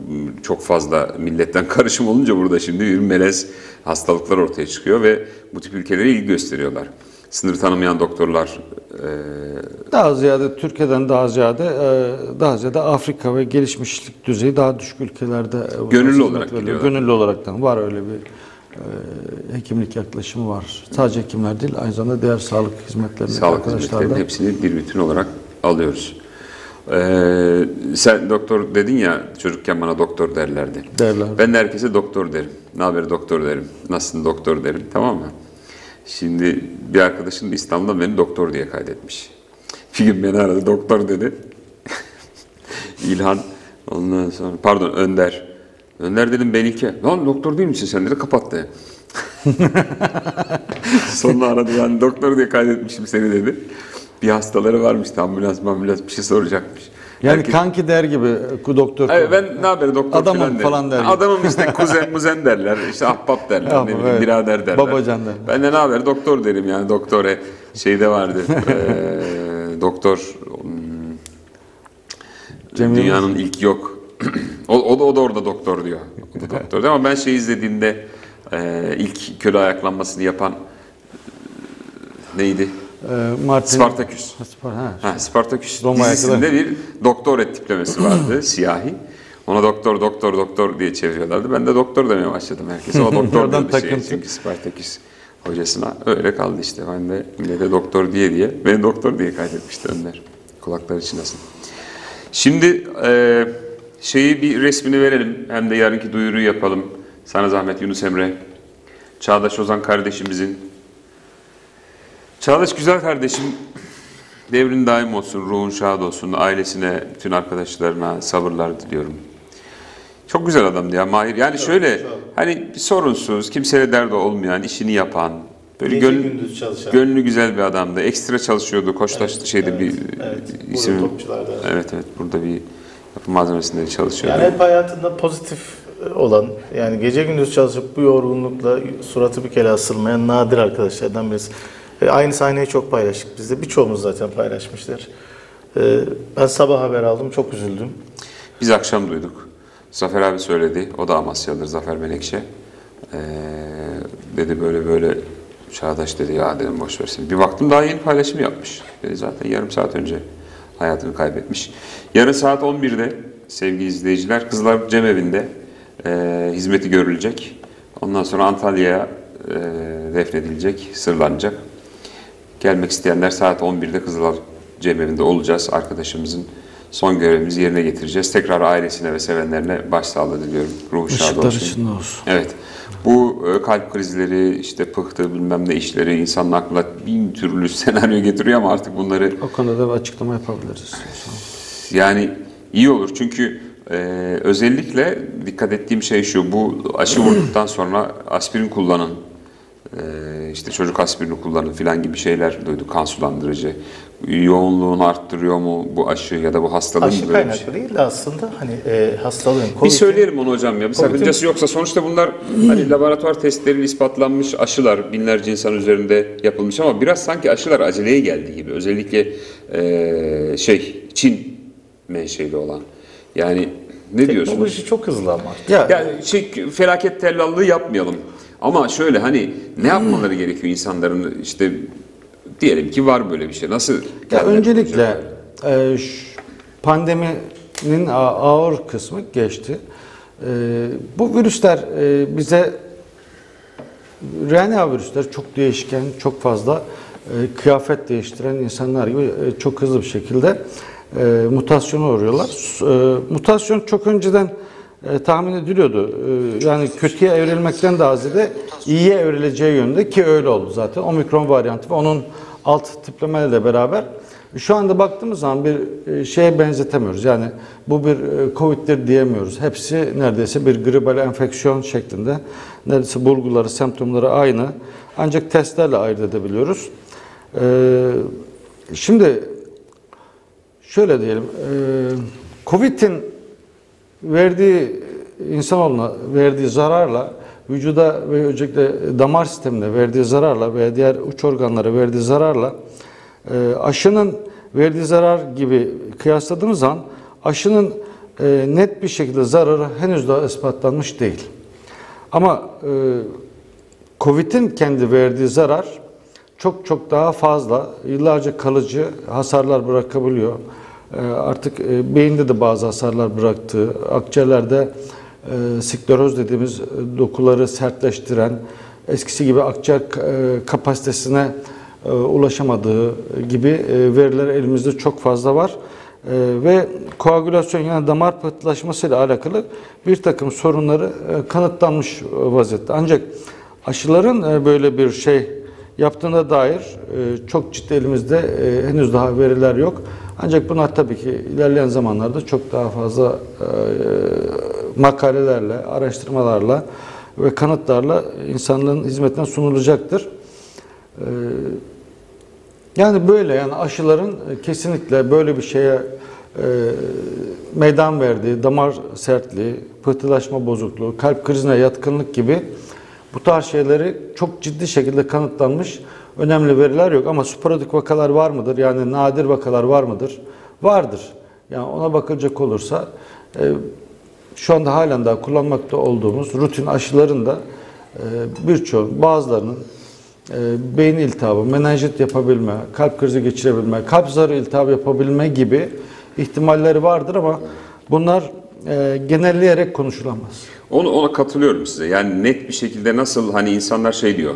çok fazla milletten <laughs> karışım olunca burada şimdi bir melez hastalıklar ortaya çıkıyor ve bu tip ülkelere ilgi gösteriyorlar. Sınır tanımayan doktorlar e, Daha ziyade Türkiye'den daha ziyade e, daha ziyade Afrika ve gelişmişlik düzeyi daha düşük ülkelerde e, Gönüllü olarak gidiyorlar. Gönüllü olaraktan var öyle bir hekimlik yaklaşımı var. Sadece hekimler değil aynı zamanda diğer sağlık hizmetlerindeki sağlık hizmetlerinin hepsini bir bütün olarak alıyoruz. Ee, sen doktor dedin ya çocukken bana doktor derlerdi. derler. Ben de herkese doktor derim. Ne haber doktor derim. Nasılsın doktor derim. Tamam mı? Şimdi bir arkadaşım da İstanbul'da beni doktor diye kaydetmiş. Bir gün beni aradı doktor dedi. <laughs> İlhan ondan sonra pardon Önder. Önder dedim ben İlke. Lan doktor değil misin sen dedi kapattı. <laughs> Sonra aradı yani doktor diye kaydetmişim seni dedi. Bir hastaları varmış ambulans ambulans bir şey soracakmış. Yani Herkes- kanki der gibi e, doktor. Evet, ben ne haber doktor Adamım falan, falan der. Adamım işte <laughs> kuzen muzen derler, işte ahbap derler, ne bileyim evet. birader derler. Babacan derler. Ben de ne haber doktor derim yani doktore şeyde vardı. eee, <laughs> doktor hmm, Cem dünyanın ilk yok. <clears throat> o, o, da, o da orada doktor diyor. O da doktor diyor. ama ben şey izlediğimde eee, ilk köle ayaklanmasını yapan neydi? E, Martin Spartaküs. Spar- ha. Ha, Spartaküs Roma dizisinde bir doktor tiplemesi vardı <laughs> siyahi. Ona doktor doktor doktor diye çeviriyorlardı. Ben de doktor demeye başladım herkese. O doktor diyordu şey. Çünkü Spartaküs hocasına öyle kaldı işte. Ben de millete doktor diye diye. Beni doktor diye kaydetmişti Önder. Kulakları çınlasın. Şimdi e, şeyi bir resmini verelim. Hem de yarınki duyuruyu yapalım. Sana zahmet Yunus Emre. Çağdaş Ozan kardeşimizin Çağdaş güzel kardeşim devrin daim olsun, ruhun şad olsun, ailesine, bütün arkadaşlarına sabırlar diliyorum. Çok güzel adamdı ya Mahir. Yani şöyle hani sorunsuz, kimseye derdi olmayan, işini yapan, böyle gönlü, gündüz çalışan. gönlü güzel bir adamdı. Ekstra çalışıyordu. Koçtaş'ta şeyde evet, bir evet. e, isim. topçularda. Evet evet burada bir yapı malzemesinde çalışıyordu. Yani hep hayatında pozitif olan, yani gece gündüz çalışıp bu yorgunlukla suratı bir kere asılmayan nadir arkadaşlardan birisi. E, aynı sahneyi çok paylaştık biz de. Birçoğumuz zaten paylaşmışlar. E, ben sabah haber aldım, çok üzüldüm. Biz akşam duyduk. Zafer abi söyledi. O da Amasyalıdır Zafer Menekşe. Ee, dedi böyle böyle Çağdaş dedi ya dedim boş versin. Bir baktım daha yeni paylaşım yapmış. Dedi zaten yarım saat önce hayatını kaybetmiş. Yarın saat 11'de sevgili izleyiciler Kızlar Cemevi'nde e, hizmeti görülecek. Ondan sonra Antalya'ya e, defnedilecek, sırlanacak. Gelmek isteyenler saat 11'de Kızılay Cemevi'nde olacağız. Arkadaşımızın son görevimizi yerine getireceğiz. Tekrar ailesine ve sevenlerine başsağlığı diliyorum. Ruhu şad olsun. içinde olsun. Evet. Bu e, kalp krizleri, işte pıhtı bilmem ne işleri insanın aklına bin türlü <laughs> senaryo getiriyor ama artık bunları O konuda bir açıklama yapabiliriz. yani iyi olur çünkü e, özellikle dikkat ettiğim şey şu, bu aşı vurduktan sonra aspirin kullanın işte çocuk aspirini kullanın filan gibi şeyler duyduk. Kan sulandırıcı. Yoğunluğunu arttırıyor mu bu aşı ya da bu hastalığın Aşı böyle bir kaynaklı şey? değil de aslında hani e, hastalığın, Bir Covid'in- söyleyelim onu hocam ya. Bir sakıncası yoksa sonuçta bunlar hani laboratuvar testleriyle ispatlanmış aşılar binlerce insan üzerinde yapılmış ama biraz sanki aşılar aceleye geldi gibi. Özellikle eee, şey Çin menşeli olan. Yani ne diyorsunuz? Teknoloji çok hızlı ama. Ya, Yani şey felaket tellallığı yapmayalım. Ama şöyle hani ne yapmaları gerekiyor insanların işte diyelim ki var böyle bir şey. Nasıl? Ya öncelikle e, pandeminin ağır kısmı geçti. E, bu virüsler e, bize RNA virüsler çok değişken, çok fazla e, kıyafet değiştiren insanlar gibi e, çok hızlı bir şekilde e, mutasyona uğruyorlar. E, mutasyon çok önceden e, tahmin ediliyordu. E, yani kötüye evrilmekten daha ziyade iyiye evrileceği yönde ki öyle oldu zaten. Omikron varyantı ve onun alt tiplemelerle beraber şu anda baktığımız zaman bir e, şeye benzetemiyoruz. Yani bu bir e, Covid'dir diyemiyoruz. Hepsi neredeyse bir gribal enfeksiyon şeklinde. Neredeyse bulguları, semptomları aynı. Ancak testlerle ayırt edebiliyoruz. Ee, Şimdi şöyle diyelim. e, Covid'in verdiği insanoğluna verdiği zararla vücuda ve özellikle damar sistemine verdiği zararla veya diğer uç organlara verdiği zararla e, aşının verdiği zarar gibi kıyasladığımız zaman aşının e, net bir şekilde zararı henüz daha ispatlanmış değil. Ama e, Covid'in kendi verdiği zarar çok çok daha fazla, yıllarca kalıcı hasarlar bırakabiliyor. E, artık e, beyinde de bazı hasarlar bıraktığı, akciğerlerde e, skleroz dediğimiz e, dokuları sertleştiren, eskisi gibi akciğer kapasitesine ulaşamadığı gibi veriler elimizde çok fazla var. Ve koagülasyon yani damar pıhtılaşmasıyla alakalı bir takım sorunları kanıtlanmış vaziyette. Ancak aşıların böyle bir şey yaptığına dair e, çok ciddi elimizde e, henüz daha veriler yok. Ancak bunlar tabii ki ilerleyen zamanlarda çok daha fazla e, makalelerle, araştırmalarla ve kanıtlarla insanlığın hizmetine sunulacaktır. Yani böyle yani aşıların kesinlikle böyle bir şeye meydan verdiği, damar sertliği, pıhtılaşma bozukluğu, kalp krizine yatkınlık gibi bu tarz şeyleri çok ciddi şekilde kanıtlanmış önemli veriler yok. Ama sporadik vakalar var mıdır? Yani nadir vakalar var mıdır? Vardır. Yani ona bakılacak olursa e, şu anda halen daha kullanmakta olduğumuz rutin aşıların da e, birçoğu, bazılarının e, beyin iltihabı, menenjit yapabilme, kalp krizi geçirebilme, kalp zarı iltihabı yapabilme gibi ihtimalleri vardır ama bunlar e, genelleyerek konuşulamaz. Onu, ona katılıyorum size. Yani net bir şekilde nasıl hani insanlar şey diyor.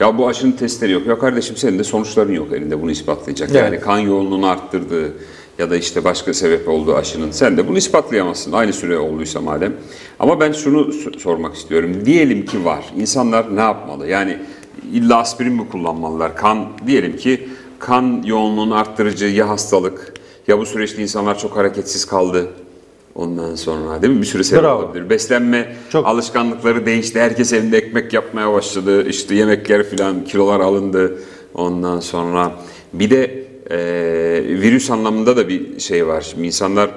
Ya bu aşının testleri yok. Ya kardeşim senin de sonuçların yok elinde bunu ispatlayacak. Evet. Yani kan yoğunluğunu arttırdığı ya da işte başka sebep olduğu aşının sen de bunu ispatlayamazsın. Aynı süre olduysa madem. Ama ben şunu sormak istiyorum. Diyelim ki var. İnsanlar ne yapmalı? Yani illa aspirin mi kullanmalılar? Kan diyelim ki kan yoğunluğunu arttırıcı ya hastalık ya bu süreçte insanlar çok hareketsiz kaldı. Ondan sonra değil mi? Bir sürü sebep Bravo. olabilir. Beslenme Çok- alışkanlıkları değişti. Herkes evinde ekmek yapmaya başladı. İşte yemekler filan kilolar alındı. Ondan sonra bir de e, virüs anlamında da bir şey var. Şimdi insanlar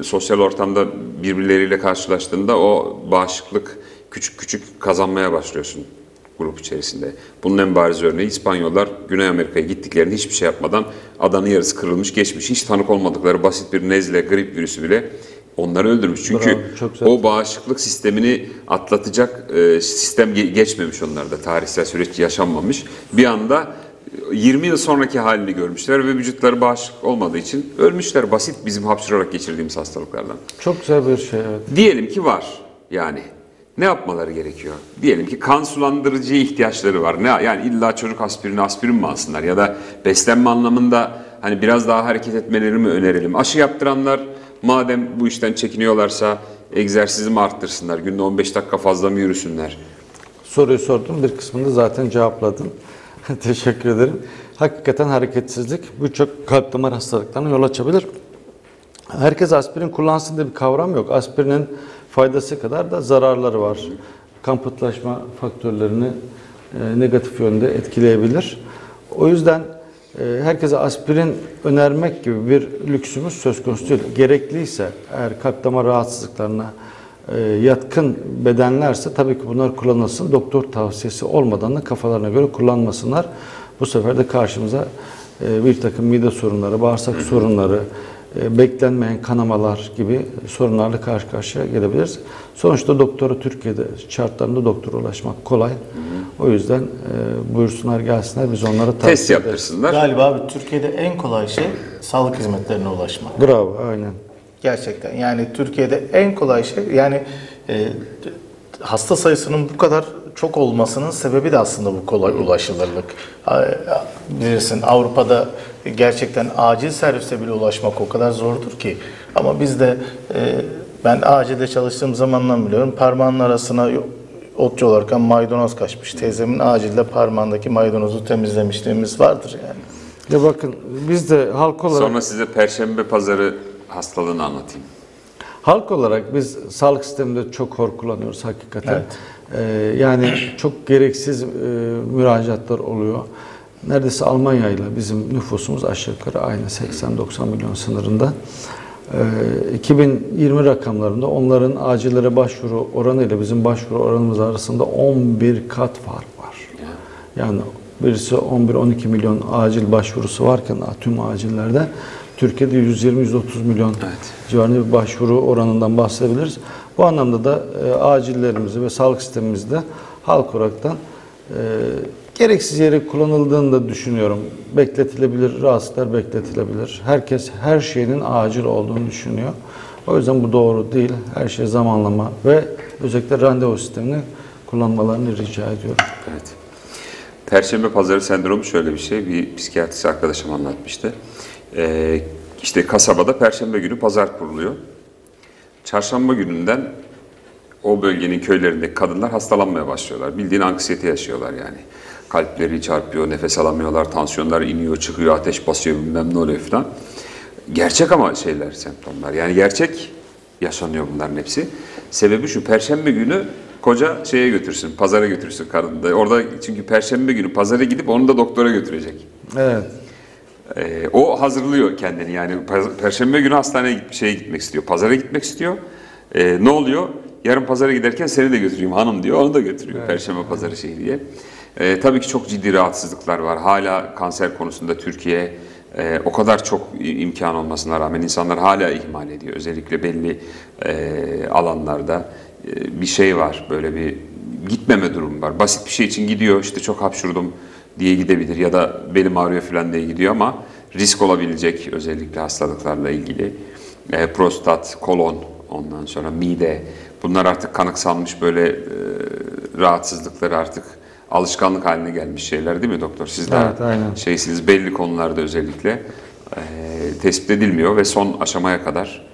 e, sosyal ortamda birbirleriyle karşılaştığında o bağışıklık küçük küçük kazanmaya başlıyorsun grup içerisinde. Bunun en bariz örneği İspanyollar Güney Amerika'ya gittiklerinde hiçbir şey yapmadan adanın yarısı kırılmış geçmiş. Hiç tanık olmadıkları basit bir nezle, grip virüsü bile onları öldürmüş. Çünkü Bravo, o bağışıklık sistemini atlatacak e, sistem ge- geçmemiş onlarda. Tarihsel süreç yaşanmamış. Bir anda e, 20 yıl sonraki halini görmüşler ve vücutları bağışıklık olmadığı için ölmüşler. Basit bizim hapşırarak geçirdiğimiz hastalıklardan. Çok güzel bir şey evet. Diyelim ki var yani. Ne yapmaları gerekiyor? Diyelim ki kan sulandırıcıya ihtiyaçları var. Ne yani illa çocuk aspirini aspirin mi alsınlar ya da beslenme anlamında hani biraz daha hareket etmeleri mi önerelim? Aşı yaptıranlar madem bu işten çekiniyorlarsa egzersizi mi arttırsınlar? Günde 15 dakika fazla mı yürüsünler? Soruyu sordum. Bir kısmını zaten cevapladın. <laughs> Teşekkür ederim. Hakikaten hareketsizlik birçok kalp damar hastalıklarına yol açabilir. Herkes aspirin kullansın diye bir kavram yok. Aspirinin faydası kadar da zararları var. Kan pıhtılaşma faktörlerini e, negatif yönde etkileyebilir. O yüzden herkese aspirin önermek gibi bir lüksümüz söz konusu değil. Gerekliyse eğer kalp damar rahatsızlıklarına e, yatkın bedenlerse tabii ki bunlar kullanılsın. Doktor tavsiyesi olmadan da kafalarına göre kullanmasınlar. Bu sefer de karşımıza e, bir takım mide sorunları, bağırsak sorunları, beklenmeyen kanamalar gibi sorunlarla karşı karşıya gelebiliriz. Sonuçta doktora Türkiye'de şartlarında doktora ulaşmak kolay. O yüzden e, buyursunlar gelsinler biz onlara tavsiye Test ederiz. yaptırsınlar. Galiba abi Türkiye'de en kolay şey sağlık hizmetlerine ulaşmak. Bravo aynen. Gerçekten yani Türkiye'de en kolay şey yani e, hasta sayısının bu kadar çok olmasının sebebi de aslında bu kolay ulaşılırlık. Bilirsin Avrupa'da gerçekten acil servise bile ulaşmak o kadar zordur ki. Ama bizde e, ben acilde çalıştığım zamandan biliyorum parmağının arasına otçu olarak maydanoz kaçmış. Teyzemin acilde parmağındaki maydanozu temizlemişliğimiz vardır yani. Ya bakın biz de halk olarak Sonra size Perşembe Pazarı hastalığını anlatayım. Halk olarak biz sağlık sisteminde çok hor kullanıyoruz hakikaten. Evet. Ee, yani çok gereksiz e, müracaatlar oluyor. Neredeyse Almanya ile bizim nüfusumuz aşağı yukarı aynı 80-90 milyon sınırında. Ee, 2020 rakamlarında onların acillere başvuru oranı ile bizim başvuru oranımız arasında 11 kat fark var. Yani birisi 11-12 milyon acil başvurusu varken tüm acillerde Türkiye'de 120-130 milyon civarında bir başvuru oranından bahsedebiliriz. Bu anlamda da e, acillerimizi ve sağlık sistemimizde halk olaraktan e, gereksiz yere kullanıldığını da düşünüyorum. Bekletilebilir, rahatsızlıklar bekletilebilir. Herkes her şeyinin acil olduğunu düşünüyor. O yüzden bu doğru değil. Her şey zamanlama ve özellikle randevu sistemini kullanmalarını rica ediyorum. Evet. Perşembe pazarı sendromu şöyle bir şey. Bir psikiyatrist arkadaşım anlatmıştı. Ee, işte kasabada perşembe günü pazar kuruluyor. Çarşamba gününden o bölgenin köylerindeki kadınlar hastalanmaya başlıyorlar. Bildiğin anksiyete yaşıyorlar yani. Kalpleri çarpıyor, nefes alamıyorlar, tansiyonlar iniyor, çıkıyor, ateş basıyor bilmem ne oluyor falan. Gerçek ama şeyler, semptomlar. Yani gerçek yaşanıyor bunların hepsi. Sebebi şu, perşembe günü koca şeye götürsün, pazara götürsün kadını da. Orada çünkü perşembe günü pazara gidip onu da doktora götürecek. Evet. Ee, o hazırlıyor kendini yani perşembe günü hastaneye git, şeye gitmek istiyor, pazara gitmek istiyor. Ee, ne oluyor? Yarın pazara giderken seni de götüreyim hanım diyor, onu da götürüyor perşembe pazarı şey diye. Ee, tabii ki çok ciddi rahatsızlıklar var. Hala kanser konusunda Türkiye e, o kadar çok imkan olmasına rağmen insanlar hala ihmal ediyor. Özellikle belli e, alanlarda e, bir şey var, böyle bir gitmeme durumu var. Basit bir şey için gidiyor, işte çok hapşurdum diye gidebilir ya da belim ağrıyor falan diye gidiyor ama risk olabilecek özellikle hastalıklarla ilgili e, prostat, kolon, ondan sonra mide bunlar artık kanıksanmış böyle e, rahatsızlıkları artık alışkanlık haline gelmiş şeyler değil mi doktor? Siz daha Evet, aynen. şeysiniz belli konularda özellikle e, tespit edilmiyor ve son aşamaya kadar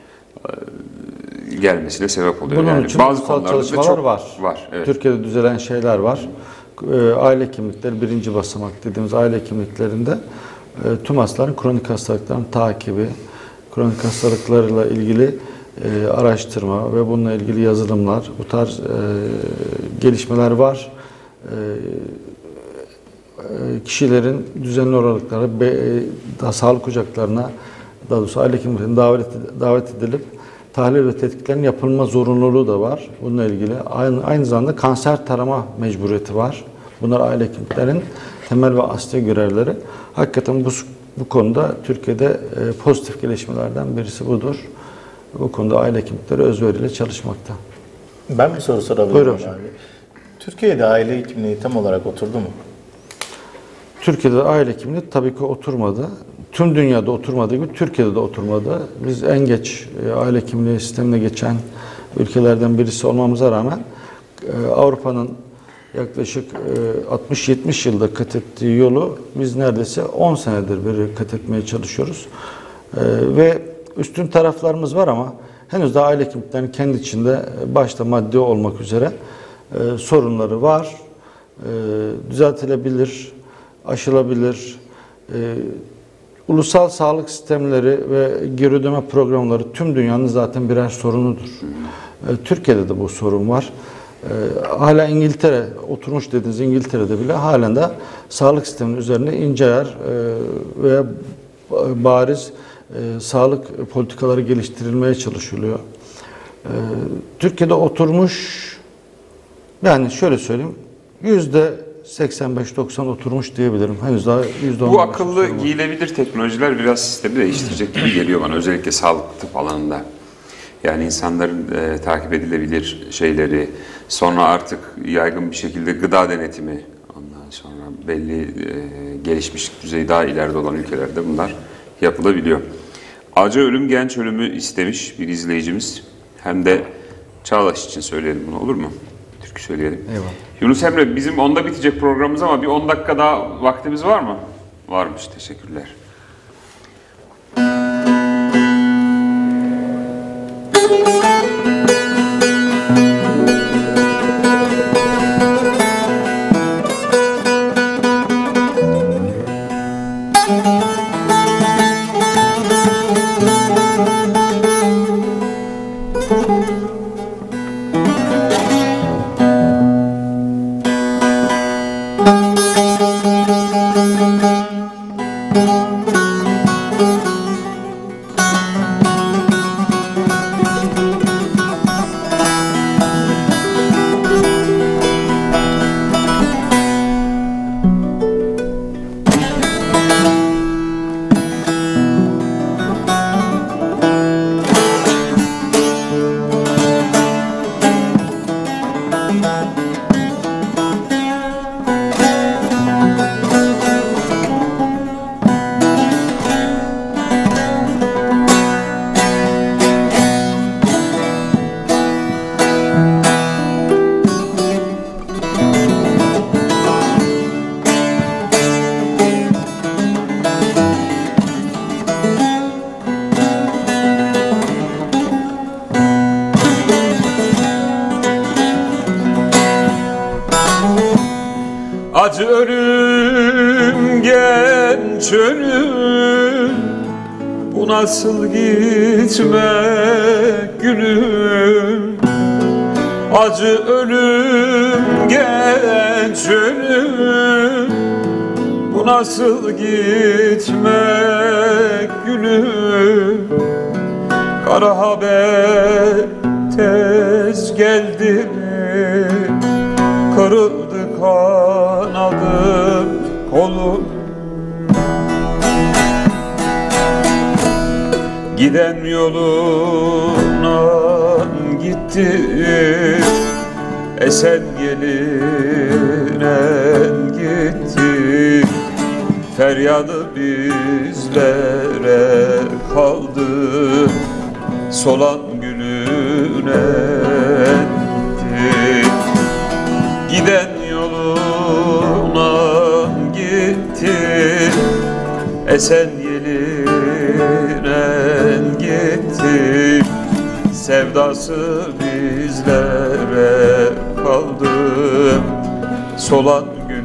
e, gelmesine sebep oluyor. Bunun yani için bazı konularda da çalışmalar çok var. Var. Evet. Türkiye'de düzelen şeyler var. Ee, Aile kimlikleri birinci basamak dediğimiz aile kimliklerinde e, tüm hastaların kronik hastalıkların takibi, kronik hastalıklarla ilgili e, araştırma ve bununla ilgili yazılımlar, bu tarz e, gelişmeler var. E, e, kişilerin düzenli olarak be, e, da sağlık ocaklarına daha doğrusu aile hekimlerine davet, davet edilip tahlil ve tetkiklerin yapılma zorunluluğu da var. Bununla ilgili aynı, aynı zamanda kanser tarama mecburiyeti var. Bunlar aile hekimlerinin temel ve asli görevleri. Hakikaten bu, bu konuda Türkiye'de e, pozitif gelişmelerden birisi budur. Bu konuda aile hekimlikleri özveriyle çalışmakta. Ben bir soru sorabilirim Buyurun abi. hocam. Türkiye'de aile hekimliği tam olarak oturdu mu? Türkiye'de aile hekimliği tabii ki oturmadı. Tüm dünyada oturmadığı gibi Türkiye'de de oturmadı. Biz en geç e, aile hekimliği sistemine geçen ülkelerden birisi olmamıza rağmen e, Avrupa'nın yaklaşık e, 60-70 yılda kat ettiği yolu biz neredeyse 10 senedir beri kat etmeye çalışıyoruz. E, Ve üstün taraflarımız var ama henüz daha aile hekimliklerinin kendi içinde e, başta maddi olmak üzere e, sorunları var. E, Düzeltilebilir, aşılabilir. E, Ulusal sağlık sistemleri ve geri ödeme programları tüm dünyanın zaten birer sorunudur. E, Türkiye'de de bu sorun var. Ee, hala İngiltere, oturmuş dediğiniz İngiltere'de bile halen de sağlık sisteminin üzerine ince ayar e, veya ba- bariz e, sağlık politikaları geliştirilmeye çalışılıyor. Ee, Türkiye'de oturmuş, yani şöyle söyleyeyim, yüzde 85-90 oturmuş diyebilirim. Henüz daha yüzde Bu akıllı giyilebilir teknolojiler biraz sistemi değiştirecek gibi geliyor bana. Özellikle sağlık tıp alanında. Yani insanların e, takip edilebilir şeyleri, sonra artık yaygın bir şekilde gıda denetimi, ondan sonra belli e, gelişmişlik düzeyi daha ileride olan ülkelerde bunlar yapılabiliyor. Acı ölüm genç ölümü istemiş bir izleyicimiz. Hem de Çağdaş için söyleyelim bunu olur mu? Türkü söyleyelim. Eyvallah. Yunus Emre bizim onda bitecek programımız ama bir 10 dakika daha vaktimiz var mı? Varmış teşekkürler. Acı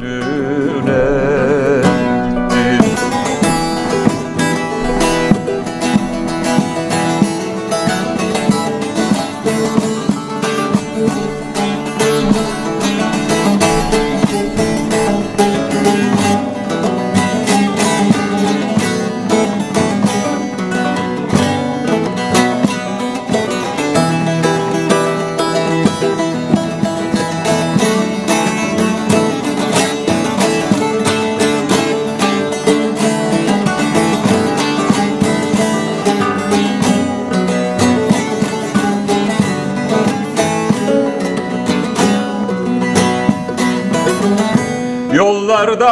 Solan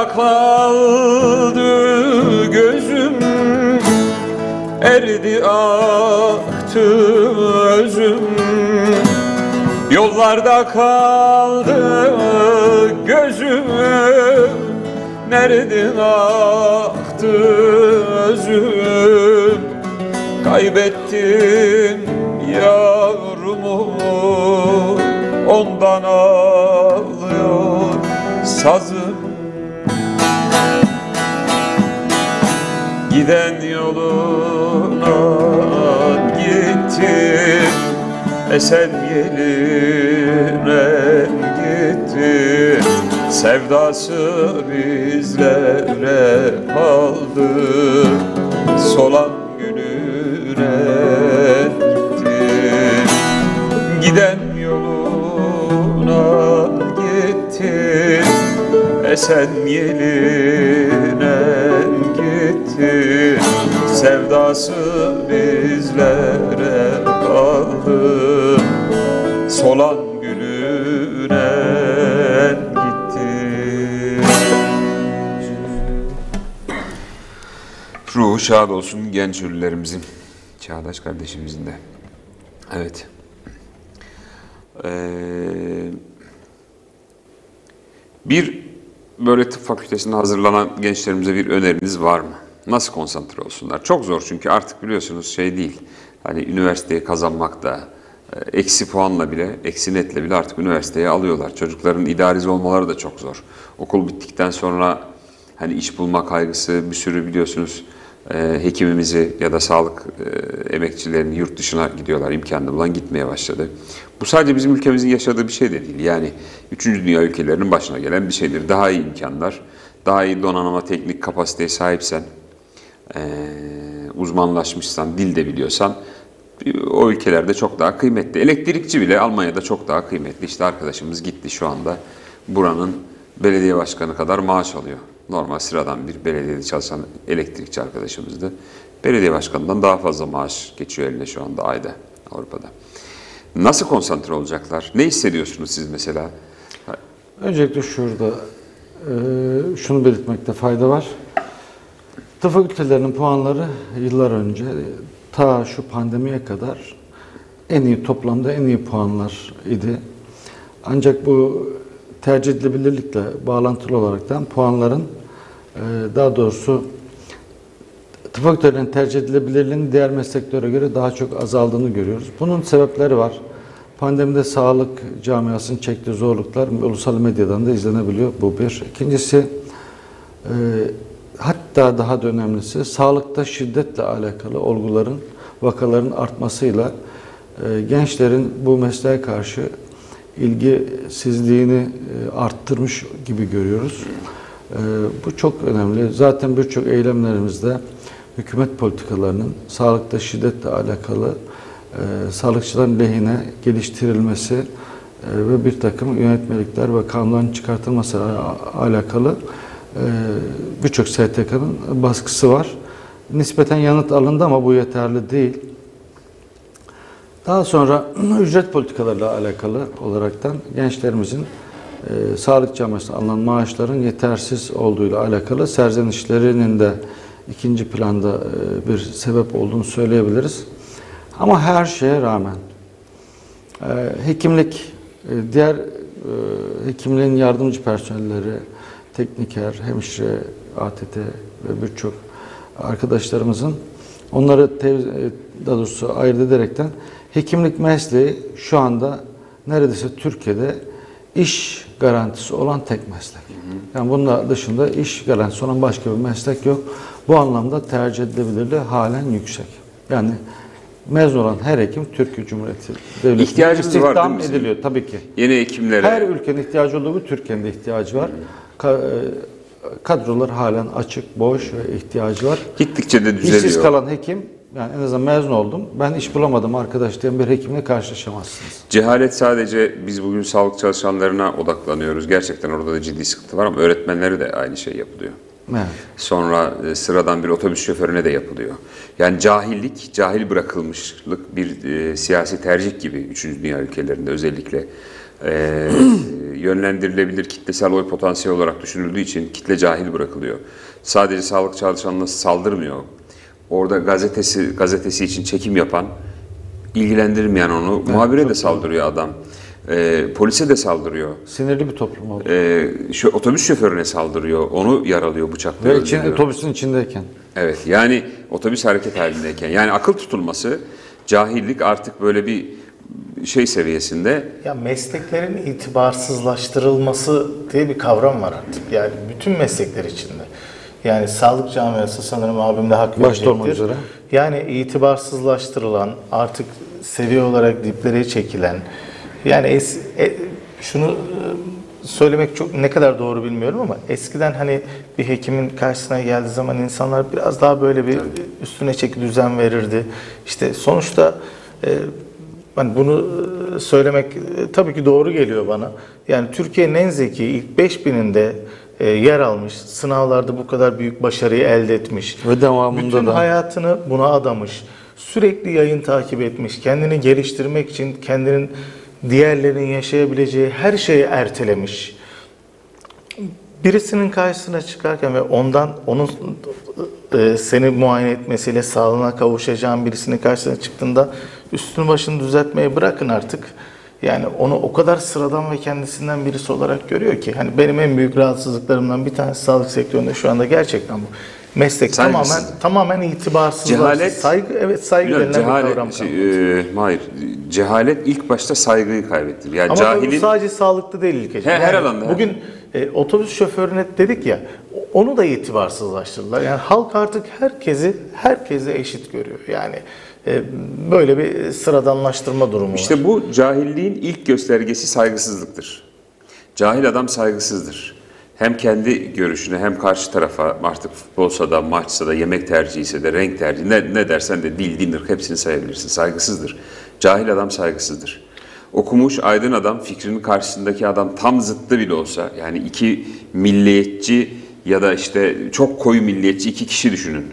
kaldı gözüm Eridi aktı özüm. Yollarda kaldı gözüm Nerede aktı özüm? Kaybettim yavrumu Ondan ağlıyor gitti Esen yeline Sevdası bizlere kaldı. Solan gününe gitti Giden yoluna gitti Esen yeline gitti Sevdası bizlere kaldı Solan gülüne gitti Ruhu şad olsun genç ürünlerimizin, Çağdaş kardeşimizin de. Evet. Ee, bir böyle tıp fakültesine hazırlanan gençlerimize bir öneriniz var mı? Nasıl konsantre olsunlar? Çok zor çünkü artık biliyorsunuz şey değil. Hani üniversiteyi kazanmak da e, eksi puanla bile, eksi netle bile artık üniversiteye alıyorlar. Çocukların idariz olmaları da çok zor. Okul bittikten sonra hani iş bulma kaygısı bir sürü biliyorsunuz e, hekimimizi ya da sağlık e, emekçilerini yurt dışına gidiyorlar. imkanını bulan gitmeye başladı. Bu sadece bizim ülkemizin yaşadığı bir şey de değil. Yani 3. dünya ülkelerinin başına gelen bir şeydir. Daha iyi imkanlar, daha iyi donanıma, teknik kapasiteye sahipsen, e, uzmanlaşmışsan, dil de biliyorsan o ülkelerde çok daha kıymetli. Elektrikçi bile Almanya'da çok daha kıymetli. İşte arkadaşımız gitti şu anda buranın belediye başkanı kadar maaş alıyor. Normal sıradan bir belediyede çalışan elektrikçi arkadaşımızdı. Belediye başkanından daha fazla maaş geçiyor eline şu anda ayda Avrupa'da. Nasıl konsantre olacaklar? Ne hissediyorsunuz siz mesela? Öncelikle şurada e, şunu belirtmekte fayda var. Tıp fakültelerinin puanları yıllar önce ta şu pandemiye kadar en iyi toplamda en iyi puanlar idi. Ancak bu tercih edilebilirlikle bağlantılı olaraktan puanların e, daha doğrusu tıp fakültelerinin tercih edilebilirliğinin diğer mesleklere göre daha çok azaldığını görüyoruz. Bunun sebepleri var. Pandemide sağlık camiasının çektiği zorluklar ulusal medyadan da izlenebiliyor. Bu bir. İkincisi e, hatta daha da önemlisi sağlıkta şiddetle alakalı olguların, vakaların artmasıyla e, gençlerin bu mesleğe karşı ilgisizliğini e, arttırmış gibi görüyoruz. E, bu çok önemli. Zaten birçok eylemlerimizde hükümet politikalarının sağlıkta şiddetle alakalı e, sağlıkçıların lehine geliştirilmesi e, ve bir takım yönetmelikler ve kanunların çıkartılması alakalı birçok STK'nın baskısı var. Nispeten yanıt alındı ama bu yeterli değil. Daha sonra <clears throat> ücret politikalarıyla alakalı olaraktan gençlerimizin e, sağlık camiasına alınan maaşların yetersiz olduğuyla alakalı serzenişlerinin de ikinci planda e, bir sebep olduğunu söyleyebiliriz. Ama her şeye rağmen e, hekimlik, e, diğer e, hekimliğin yardımcı personelleri, tekniker, hemşire, ATT ve birçok arkadaşlarımızın onları tev- e, daha doğrusu ayırt ederekten hekimlik mesleği şu anda neredeyse Türkiye'de iş garantisi olan tek meslek. Yani bunun dışında iş garantisi olan başka bir meslek yok. Bu anlamda tercih edilebilirliği halen yüksek. Yani mezun olan her hekim Türkiye Cumhuriyeti Devleti'nde İhtiyacımız var değil mi ediliyor tabii ki. Yeni hekimlere, Her ülkenin ihtiyacı olduğu gibi Türkiye'nin de ihtiyacı var. E, kadrolar halen açık, boş ve ihtiyacı var. gittikçe de İşsiz düzeliyor. kalan hekim, yani en azından mezun oldum. Ben iş bulamadım arkadaş diyen bir hekimle karşılaşamazsınız. Cehalet sadece biz bugün sağlık çalışanlarına odaklanıyoruz. Gerçekten orada da ciddi sıkıntı var ama öğretmenlere de aynı şey yapılıyor. Evet. Sonra e, sıradan bir otobüs şoförüne de yapılıyor. Yani cahillik, cahil bırakılmışlık bir e, siyasi tercih gibi 3. dünya ülkelerinde özellikle e, <clears throat> yönlendirilebilir kitlesel oy potansiyeli olarak düşünüldüğü için kitle cahil bırakılıyor. Sadece sağlık çalışanına saldırmıyor. Orada gazetesi gazetesi için çekim yapan, ilgilendirmeyen onu muhabire de saldırıyor adam. E, polise de saldırıyor. Sinirli bir toplum oldu. E, şu otobüs şoförüne saldırıyor. Onu yaralıyor, bıçaklıyor. Ve için, otobüsün içindeyken. Evet yani otobüs hareket halindeyken yani akıl tutulması cahillik artık böyle bir şey seviyesinde Ya mesleklerin itibarsızlaştırılması diye bir kavram var artık. Yani bütün meslekler içinde. Yani sağlık camiası sanırım abim de hak verecektir. üzere. Yani itibarsızlaştırılan, artık seviye olarak diplere çekilen, yani es- e- şunu e, söylemek çok ne kadar doğru bilmiyorum ama eskiden hani bir hekimin karşısına geldiği zaman insanlar biraz daha böyle bir üstüne çeki düzen verirdi. İşte sonuçta e, hani bunu e, söylemek e, tabii ki doğru geliyor bana. Yani Türkiye'nin en zeki ilk 5000'inde e, yer almış, sınavlarda bu kadar büyük başarıyı elde etmiş. Ve devamında Bütün da- hayatını buna adamış. Sürekli yayın takip etmiş. Kendini geliştirmek için kendinin diğerlerinin yaşayabileceği her şeyi ertelemiş. Birisinin karşısına çıkarken ve ondan onun e, seni muayene etmesiyle sağlığına kavuşacağın birisinin karşısına çıktığında üstünü başını düzeltmeyi bırakın artık. Yani onu o kadar sıradan ve kendisinden birisi olarak görüyor ki hani benim en büyük rahatsızlıklarımdan bir tanesi sağlık sektöründe şu anda gerçekten bu. Meslek tamamen Saygısızlık. tamamen itibarsızlık. Cehalet- saygı evet saygı Bilmiyorum, denilen bir cehalet, kavram şey, kalmadı. e, hayır, cehalet ilk başta saygıyı kaybettir. Yani Ama tabii bu cahilin sadece sağlıkta değil İlkeciğim. He, her alanda, Bugün e, otobüs şoförüne dedik ya, onu da itibarsızlaştırdılar. Yani halk artık herkesi herkese eşit görüyor. Yani e, böyle bir sıradanlaştırma durumu var. İşte bu cahilliğin ilk göstergesi saygısızlıktır. Cahil adam saygısızdır. Hem kendi görüşüne hem karşı tarafa artık futbolsa da maçsa da yemek tercihi ise de renk tercihi ne, ne dersen de dil, din, hepsini sayabilirsin. Saygısızdır. Cahil adam saygısızdır. Okumuş aydın adam fikrinin karşısındaki adam tam zıttı bile olsa yani iki milliyetçi ya da işte çok koyu milliyetçi iki kişi düşünün.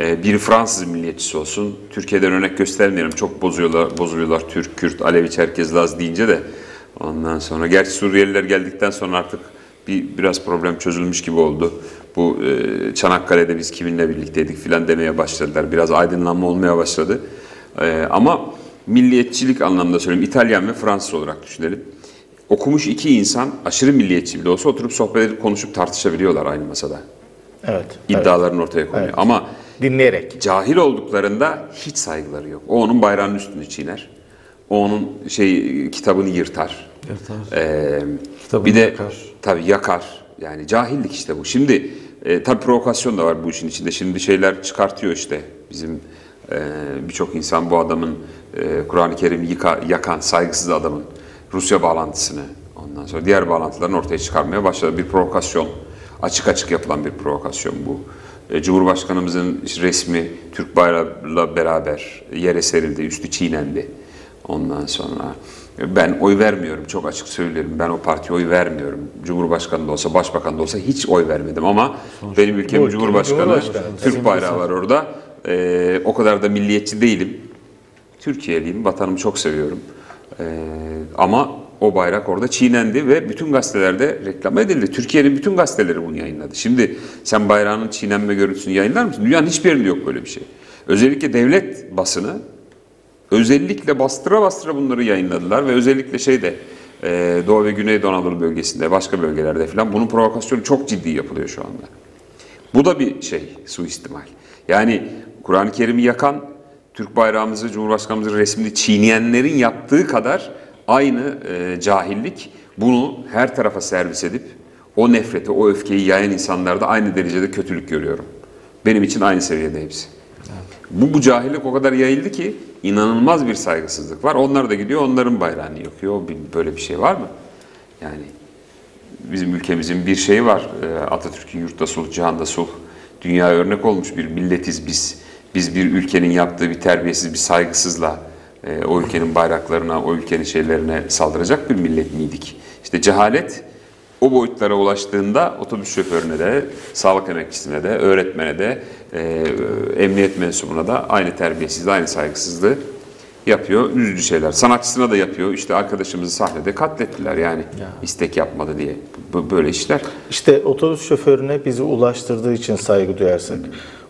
Ee, Biri Fransız milliyetçisi olsun. Türkiye'den örnek göstermeyelim. Çok bozuyorlar, bozuluyorlar Türk, Kürt, Alevi, Çerkez, Laz deyince de. Ondan sonra gerçi Suriyeliler geldikten sonra artık bir biraz problem çözülmüş gibi oldu. Bu e, Çanakkale'de biz kiminle birlikteydik filan demeye başladılar. Biraz aydınlanma olmaya başladı. E, ama milliyetçilik anlamda söyleyeyim. İtalyan ve Fransız olarak düşünelim. Okumuş iki insan aşırı milliyetçi bile olsa oturup sohbet edip konuşup tartışabiliyorlar aynı masada. evet. İddialarını ortaya koyuyor. Evet. Ama evet. Dinleyerek. Cahil olduklarında hiç saygıları yok. O onun bayrağının üstünü çiğner. O onun şey kitabını yırtar. Yırtar. Ee, Kitabını bir de yakar. tabii yakar. Yani cahillik işte bu. Şimdi e, tabii provokasyon da var bu işin içinde. Şimdi şeyler çıkartıyor işte bizim e, birçok insan bu adamın e, Kur'an-ı Kerim'i yakan saygısız adamın Rusya bağlantısını ondan sonra diğer bağlantılarını ortaya çıkarmaya başladı. Bir provokasyon. Açık açık yapılan bir provokasyon bu. E, Cumhurbaşkanımızın resmi Türk bayrağıyla beraber yere serildi, üstü çiğnendi. Ondan sonra ben oy vermiyorum çok açık söylerim. Ben o partiye oy vermiyorum. Cumhurbaşkanı da olsa, başbakan da olsa hiç oy vermedim ama benim ülkemin Bu ülkenin Cumhurbaşkanı, Cumhurbaşkanı. Türk bayrağı var orada. E, o kadar da milliyetçi değilim. Türkiye'liyim, vatanımı çok seviyorum. E, ama o bayrak orada çiğnendi ve bütün gazetelerde reklam edildi. Türkiye'nin bütün gazeteleri bunu yayınladı. Şimdi sen bayrağının çiğnenme görüntüsünü yayınlar mısın? Dünyanın hiçbir yerinde yok böyle bir şey. Özellikle devlet basını özellikle bastıra bastıra bunları yayınladılar ve özellikle şeyde e, Doğu ve Güneydoğu Anadolu bölgesinde, başka bölgelerde falan bunun provokasyonu çok ciddi yapılıyor şu anda. Bu da bir şey, suistimal. Yani Kur'an-ı Kerim'i yakan, Türk bayrağımızı, Cumhurbaşkanımızın resmini çiğneyenlerin yaptığı kadar aynı e, cahillik bunu her tarafa servis edip o nefreti, o öfkeyi yayan insanlarda aynı derecede kötülük görüyorum. Benim için aynı seviyede hepsi. Bu, bu cahillik o kadar yayıldı ki inanılmaz bir saygısızlık var. Onlar da gidiyor onların bayrağını yakıyor. Böyle bir şey var mı? Yani bizim ülkemizin bir şeyi var. Ee, Atatürk'ün yurtta sulh, cihanda sulh. Dünya örnek olmuş bir milletiz biz. Biz bir ülkenin yaptığı bir terbiyesiz, bir saygısızla e, o ülkenin bayraklarına, o ülkenin şeylerine saldıracak bir millet miydik? İşte cehalet o boyutlara ulaştığında otobüs şoförüne de, sağlık emekçisine de, öğretmene de, e, emniyet mensubuna da aynı terbiyesizliği, aynı saygısızlığı yapıyor. Üzücü şeyler. Sanatçısına da yapıyor. İşte arkadaşımızı sahnede katlettiler yani istek yapmadı diye. Bu- Böyle işler. İşte otobüs şoförüne bizi ulaştırdığı için saygı duyarsak,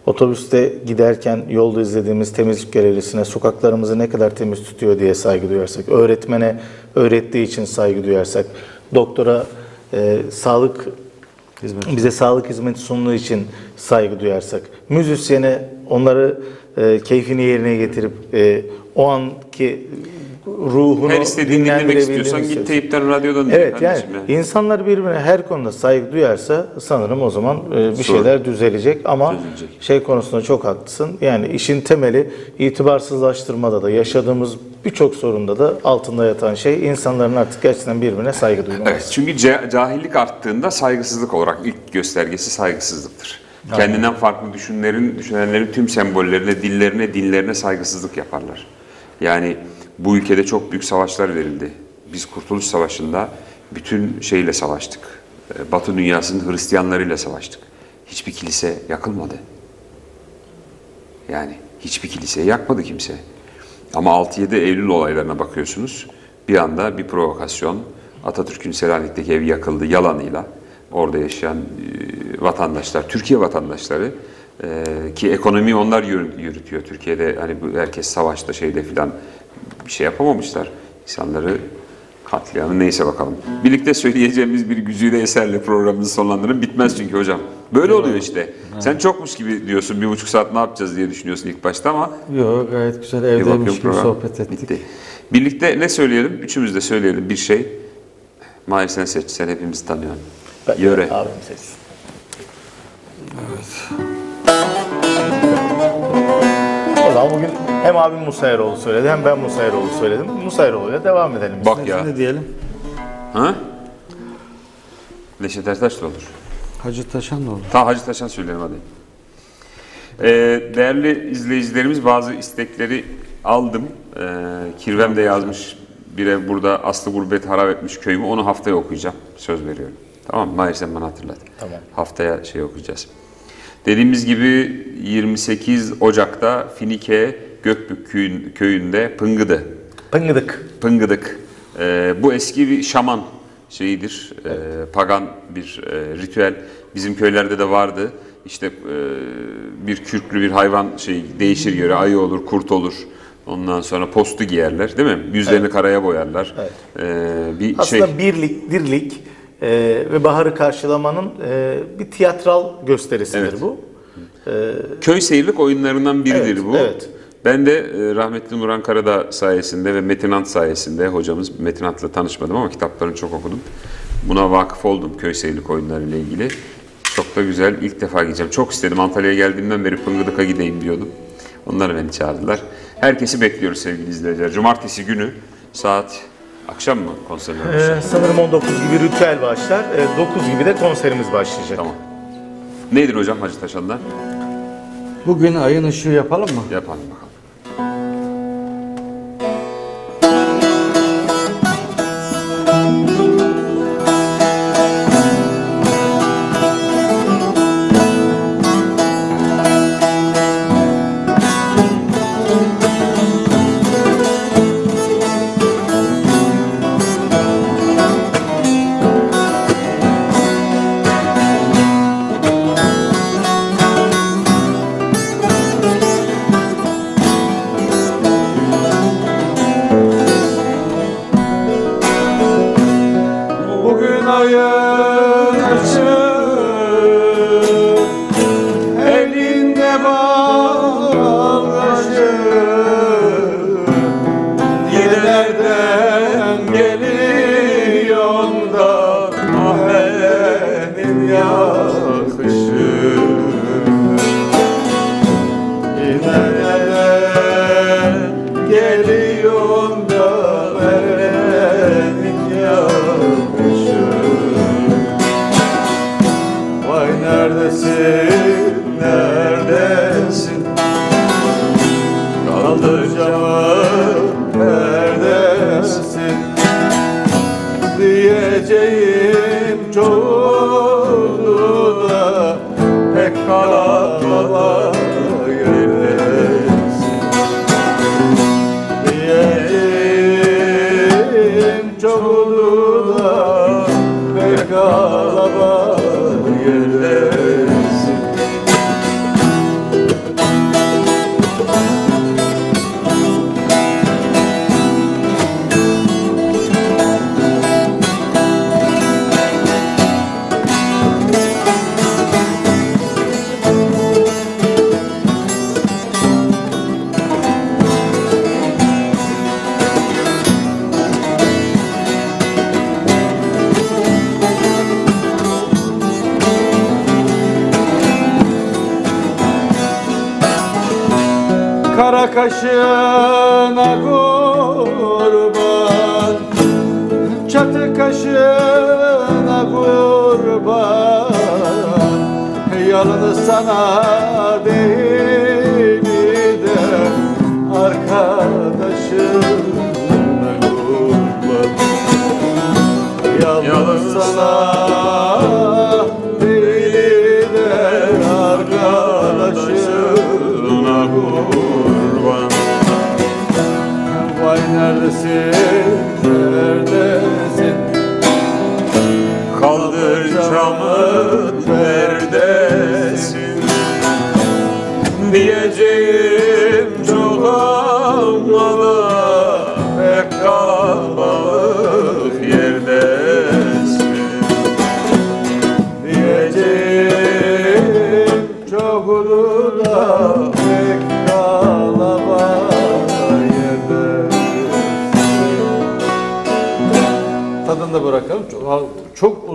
otobüste giderken yolda izlediğimiz temizlik görevlisine sokaklarımızı ne kadar temiz tutuyor diye saygı duyarsak, öğretmene öğrettiği için saygı duyarsak, doktora e, sağlık Hizmet. bize sağlık hizmeti sunduğu için saygı duyarsak, müzisyene onları e, keyfini yerine getirip e, o anki ruhunu Her istediğini dinlemek istiyorsan git teyipten radyodan dinle Evet yani kardeşim ya. insanlar birbirine her konuda saygı duyarsa sanırım o zaman e, bir şeyler düzelecek ama Düzelecek. şey konusunda çok haklısın. Yani işin temeli itibarsızlaştırmada da yaşadığımız birçok sorunda da altında yatan şey insanların artık gerçekten birbirine saygı duymaması. Evet, çünkü cahillik arttığında saygısızlık olarak ilk göstergesi saygısızlıktır. Kendinden farklı düşünenlerin, düşünenlerin tüm sembollerine, dillerine, dinlerine saygısızlık yaparlar. Yani bu ülkede çok büyük savaşlar verildi. Biz Kurtuluş Savaşı'nda bütün şeyle savaştık. Ee, Batı dünyasının Hristiyanlarıyla savaştık. Hiçbir kilise yakılmadı. Yani hiçbir kiliseyi yakmadı kimse. Ama 6-7 Eylül olaylarına bakıyorsunuz. Bir anda bir provokasyon. Atatürk'ün Selanik'teki evi yakıldı yalanıyla. Orada yaşayan e, vatandaşlar, Türkiye vatandaşları e, ki ekonomiyi onlar yürü- yürütüyor. Türkiye'de hani herkes savaşta şeyde filan bir şey yapamamışlar. İnsanları katliamı neyse bakalım. Birlikte söyleyeceğimiz bir güzide eserle programımızı sonlandırın. Bitmez çünkü hocam. Böyle oluyor işte. Sen çokmuş gibi diyorsun bir buçuk saat ne yapacağız diye düşünüyorsun ilk başta ama Yok gayet güzel bir evdeymiş gibi program sohbet ettik. bitti. Birlikte ne söyleyelim? Üçümüz de söyleyelim bir şey. Mahir sen seç, sen hepimizi tanıyorsun. Ben- Yöre. Abim seçsin. O zaman bugün hem abim Musa Eroğlu söyledi hem ben Musa Eroğlu söyledim. Musa Eroğlu'yla devam edelim. Bak ya. Ne diyelim? Ha? Neşet Ertaş da olur. Hacı Taşan da olur. Ta Hacı Taşan söyleyelim hadi. Ee, değerli izleyicilerimiz bazı istekleri aldım. Ee, Kirvem de yazmış. Bir ev burada Aslı Gurbet harap etmiş köyümü. Onu haftaya okuyacağım. Söz veriyorum. Tamam mı? Mahir sen bana hatırlat. Tamam. Haftaya şey okuyacağız. Dediğimiz gibi 28 Ocak'ta Finike Gökbük köyün- köyünde Pıngıdı. Pıngıdık. Pıngıdık. Ee, bu eski bir şaman şeyidir. Ee, pagan bir e, ritüel. Bizim köylerde de vardı. İşte e, bir kürklü bir hayvan şey değişir yöre ayı olur, kurt olur. Ondan sonra postu giyerler, değil mi? Yüzlerini karaya boyarlar. Ee, bir şey Aslında birlik, dirlik e, ve baharı karşılamanın e, bir tiyatral gösterisidir Evet. bu. köy seyirlik oyunlarından biridir Evet, bu. evet. Ben de e, rahmetli Nurhan Karadağ sayesinde ve Metin Ant sayesinde hocamız Metin Ant'la tanışmadım ama kitaplarını çok okudum. Buna vakıf oldum köy seyirlik oyunları ile ilgili. Çok da güzel. İlk defa gideceğim. Çok istedim. Antalya'ya geldiğimden beri Pıngıdık'a gideyim diyordum. Onlar beni çağırdılar. Herkesi bekliyoruz sevgili izleyiciler. Cumartesi günü saat akşam mı konserler başlar? E, sanırım 19 gibi ritüel başlar. E, 9 gibi de konserimiz başlayacak. Tamam. Nedir hocam Hacı Taşan'da? Bugün ayın ışığı yapalım mı? Yapalım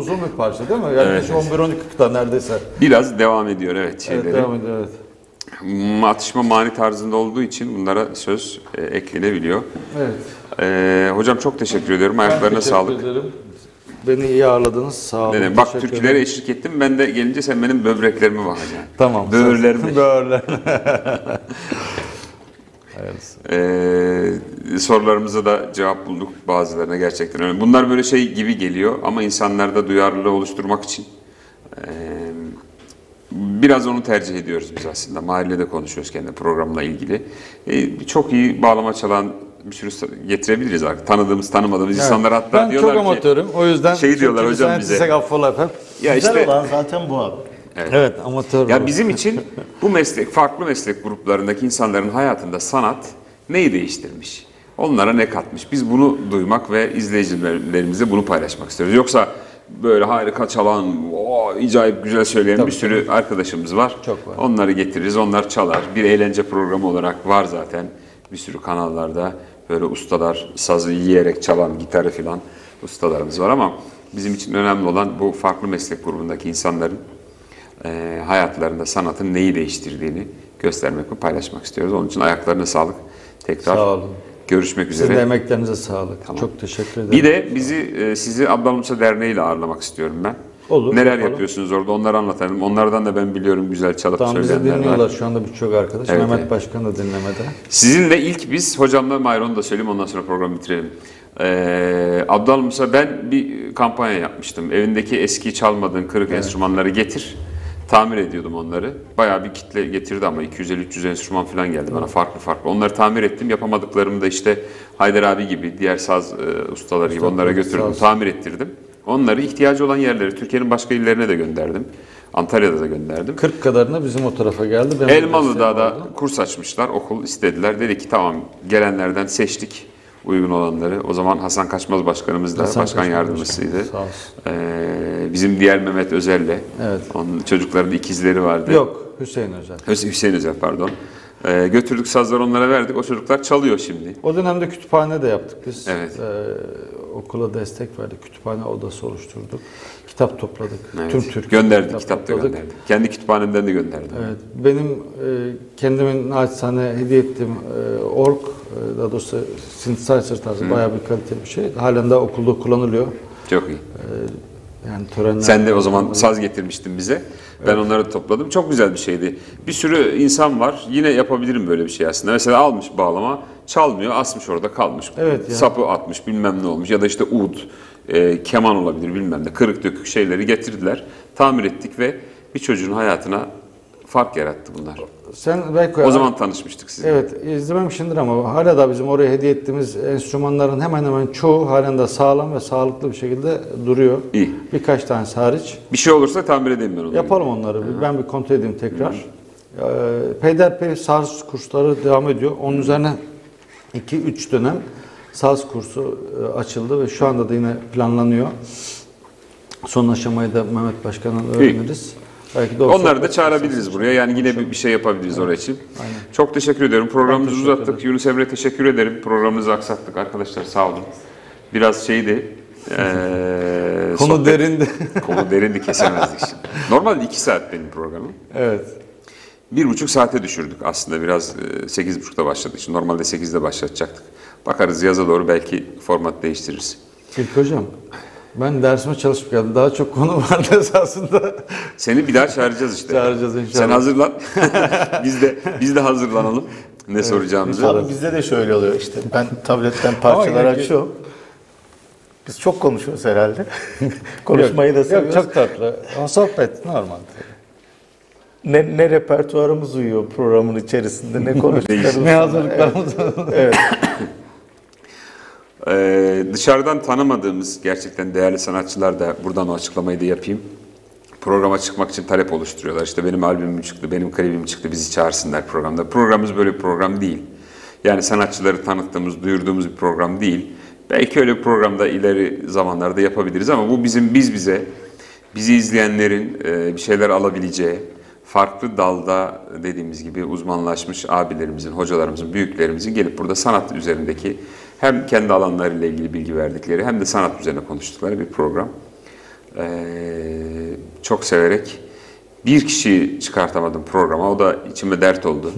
uzun bir parça değil mi? Yaklaşık Evet. 11-12 kıta neredeyse. Biraz devam ediyor evet Evet, şeyleri. devam ediyor. Evet. M- Atışma mani tarzında olduğu için bunlara söz e, eklenebiliyor. evet. E, hocam çok teşekkür ediyorum. Ayaklarına Ben sağlık. ederim. Beni iyi ağırladınız. Sağ olun. Demek? Bak türkülere eşlik ettim. Ben de gelince sen benim böbreklerime bakacaksın. Tamam. Böğürlerime. <laughs> Böğürler. <laughs> Hayırlısı. Ee, sorularımıza da cevap bulduk bazılarına gerçekten öyle. Bunlar böyle şey gibi geliyor ama insanlarda duyarlılığı oluşturmak için ee, biraz onu tercih ediyoruz biz aslında. Mahallede konuşuyoruz kendi programla ilgili. Ee, çok iyi bağlama çalan bir sürü getirebiliriz artık. Tanıdığımız, tanımadığımız insanlar hatta ben diyorlar çok ki amatörüm. O yüzden şey diyorlar çok hocam bize. efendim. ya Güzel işte olan zaten bu abi. Evet, amatör. Ya bizim için bu meslek, farklı meslek gruplarındaki insanların hayatında sanat neyi değiştirmiş? Onlara ne katmış? Biz bunu duymak ve izleyicilerimizle bunu paylaşmak istiyoruz. Yoksa böyle harika çalan, o acayip güzel söyleyen Tabii, bir sürü arkadaşımız var. Çok var. Onları getiririz, onlar çalar. Bir eğlence programı olarak var zaten bir sürü kanallarda. Böyle ustalar sazı yiyerek çalan, gitarı filan ustalarımız var ama bizim için önemli olan bu farklı meslek grubundaki insanların e, hayatlarında sanatın neyi değiştirdiğini göstermek ve paylaşmak istiyoruz. Onun için ayaklarına sağlık. Tekrar Sağ olun. görüşmek Sizin üzere. emeklerinize sağlık. Çok teşekkür ederim. Bir de bizi e, sizi Abdülhamsa Derneği ile ağırlamak istiyorum ben. Olur, Neler yapalım. yapıyorsunuz orada onları anlatalım. Onlardan da ben biliyorum güzel çalıp Tamam söyleyenler dinliyorlar var. şu anda birçok arkadaş. Evet, Mehmet evet. Başkan da dinlemede. Sizinle ilk biz hocamla Mayron'u da söyleyeyim ondan sonra programı bitirelim. Ee, Abdülhamsa ben bir kampanya yapmıştım. Evindeki eski çalmadığın kırık enstrümanları getir. Tamir ediyordum onları. Bayağı bir kitle getirdi ama 250-300 enstrüman falan geldi bana farklı farklı. Onları tamir ettim. Yapamadıklarımı da işte Haydar abi gibi, diğer saz e, ustaları gibi onlara götürdüm. Tamir ettirdim. Onları ihtiyacı olan yerlere, Türkiye'nin başka illerine de gönderdim. Antalya'da da gönderdim. 40 kadarına bizim o tarafa geldi. De Elmalı'da da kurs açmışlar, okul istediler. Dedi ki tamam gelenlerden seçtik uygun olanları. O zaman Hasan Kaçmaz Başkanımız da Hasan başkan Kaçmaz yardımcısıydı. Başkan. Ee, bizim diğer Mehmet Özel'le. Evet. Onun çocukların ikizleri vardı. Yok Hüseyin Özel. Hüs- Hüseyin Özel pardon. Ee, götürdük sazları onlara verdik. O çocuklar çalıyor şimdi. O dönemde kütüphane de yaptık biz. Evet. Ee, okula destek verdik. Kütüphane odası oluşturduk. Kitap topladık. Evet. Tüm Türkiye Gönderdik, kitap da gönderdik. Kendi kütüphanemden de gönderdim. Evet, benim e, kendimin naçizane hediye ettiğim e, org, e, daha doğrusu synthesizer tarzı bayağı bir kaliteli bir şey. Halen de okulda kullanılıyor. Çok iyi. Yani törenler... Sen de o zaman saz getirmiştin bize. Ben onları topladım. Çok güzel bir şeydi. Bir sürü insan var. Yine yapabilirim böyle bir şey aslında. Mesela almış bağlama, çalmıyor, asmış orada kalmış. Evet ya. Sapı atmış, bilmem ne olmuş. Ya da işte ud, e, keman olabilir bilmem ne. Kırık dökük şeyleri getirdiler. Tamir ettik ve bir çocuğun hayatına fark yarattı bunlar. Sen belki O zaman tanışmıştık sizinle. Evet, izlememişsindir ama hala da bizim oraya hediye ettiğimiz enstrümanların hemen hemen çoğu halen de sağlam ve sağlıklı bir şekilde duruyor. İyi. Birkaç tanesi hariç. Bir şey olursa tamir edeyim ben onu. Yapalım onları. bir. Ben bir kontrol edeyim tekrar. Ee, peyderpey saz kursları devam ediyor. Onun üzerine 2-3 dönem saz kursu e, açıldı ve şu anda da yine planlanıyor. Son aşamayı da Mehmet Başkan'dan öğreniriz. Belki de Onları da çağırabiliriz buraya. Yani yine bir, bir şey yapabiliriz oraya için. Aynen. Çok teşekkür ediyorum. Programımızı teşekkür uzattık. Yunus Emre teşekkür ederim. Programımızı aksattık arkadaşlar. Sağ olun. Biraz şeydi. eee, <laughs> Konu sohbet- derindi. <laughs> Konu derindi kesemezdik şimdi. Normalde iki saat benim programım. evet. Bir buçuk saate düşürdük aslında biraz e, sekiz buçukta başladık. Şimdi normalde sekizde başlatacaktık. Bakarız yaza doğru belki format değiştiririz. İlk hocam ben dersime çalışıp geldim. Daha çok konu vardı <laughs> esasında. Seni bir daha çağıracağız işte. Çağıracağız inşallah. Sen hazırlan. <laughs> biz de biz de hazırlanalım. Ne soracağımızı. Abi bizde de şöyle oluyor işte. Ben tabletten parçalar açıyorum. Biz çok konuşuyoruz herhalde. <laughs> Konuşmayı da seviyoruz. Yok çok tatlı. Sohbet normal. Ne, ne repertuarımız uyuyor programın içerisinde, ne konuştuklarımız. ne hazırlıklarımız Evet. Ee, dışarıdan tanımadığımız gerçekten değerli sanatçılar da buradan o açıklamayı da yapayım. Programa çıkmak için talep oluşturuyorlar. İşte benim albümüm çıktı, benim klibim çıktı, bizi çağırsınlar programda. Programımız böyle bir program değil. Yani sanatçıları tanıttığımız, duyurduğumuz bir program değil. Belki öyle bir programda ileri zamanlarda yapabiliriz ama bu bizim biz bize, bizi izleyenlerin e, bir şeyler alabileceği, farklı dalda dediğimiz gibi uzmanlaşmış abilerimizin, hocalarımızın, büyüklerimizin gelip burada sanat üzerindeki hem kendi alanlarıyla ilgili bilgi verdikleri hem de sanat üzerine konuştukları bir program. Ee, çok severek bir kişi çıkartamadım programa. O da içime dert oldu.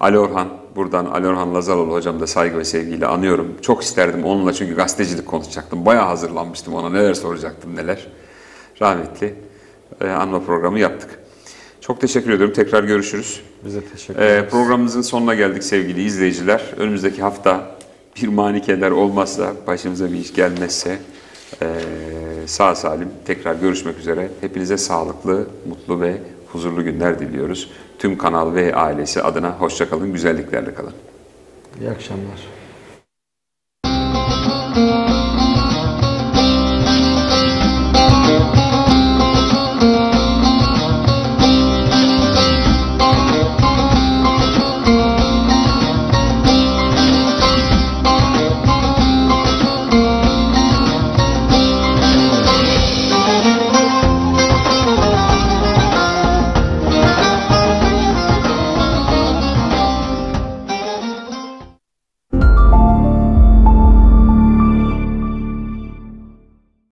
Ali Orhan, buradan Ali Orhan Lazaloğlu hocam da saygı ve sevgiyle anıyorum. Çok isterdim onunla çünkü gazetecilik konuşacaktım. Bayağı hazırlanmıştım ona neler soracaktım neler. Rahmetli e, anma programı yaptık. Çok teşekkür ediyorum. Tekrar görüşürüz. Bize teşekkür Ee, programımızın sonuna geldik sevgili izleyiciler. Önümüzdeki hafta bir manikeler olmazsa, başımıza bir iş gelmezse sağ salim tekrar görüşmek üzere. Hepinize sağlıklı, mutlu ve huzurlu günler diliyoruz. Tüm Kanal ve ailesi adına hoşçakalın, güzelliklerle kalın. İyi akşamlar.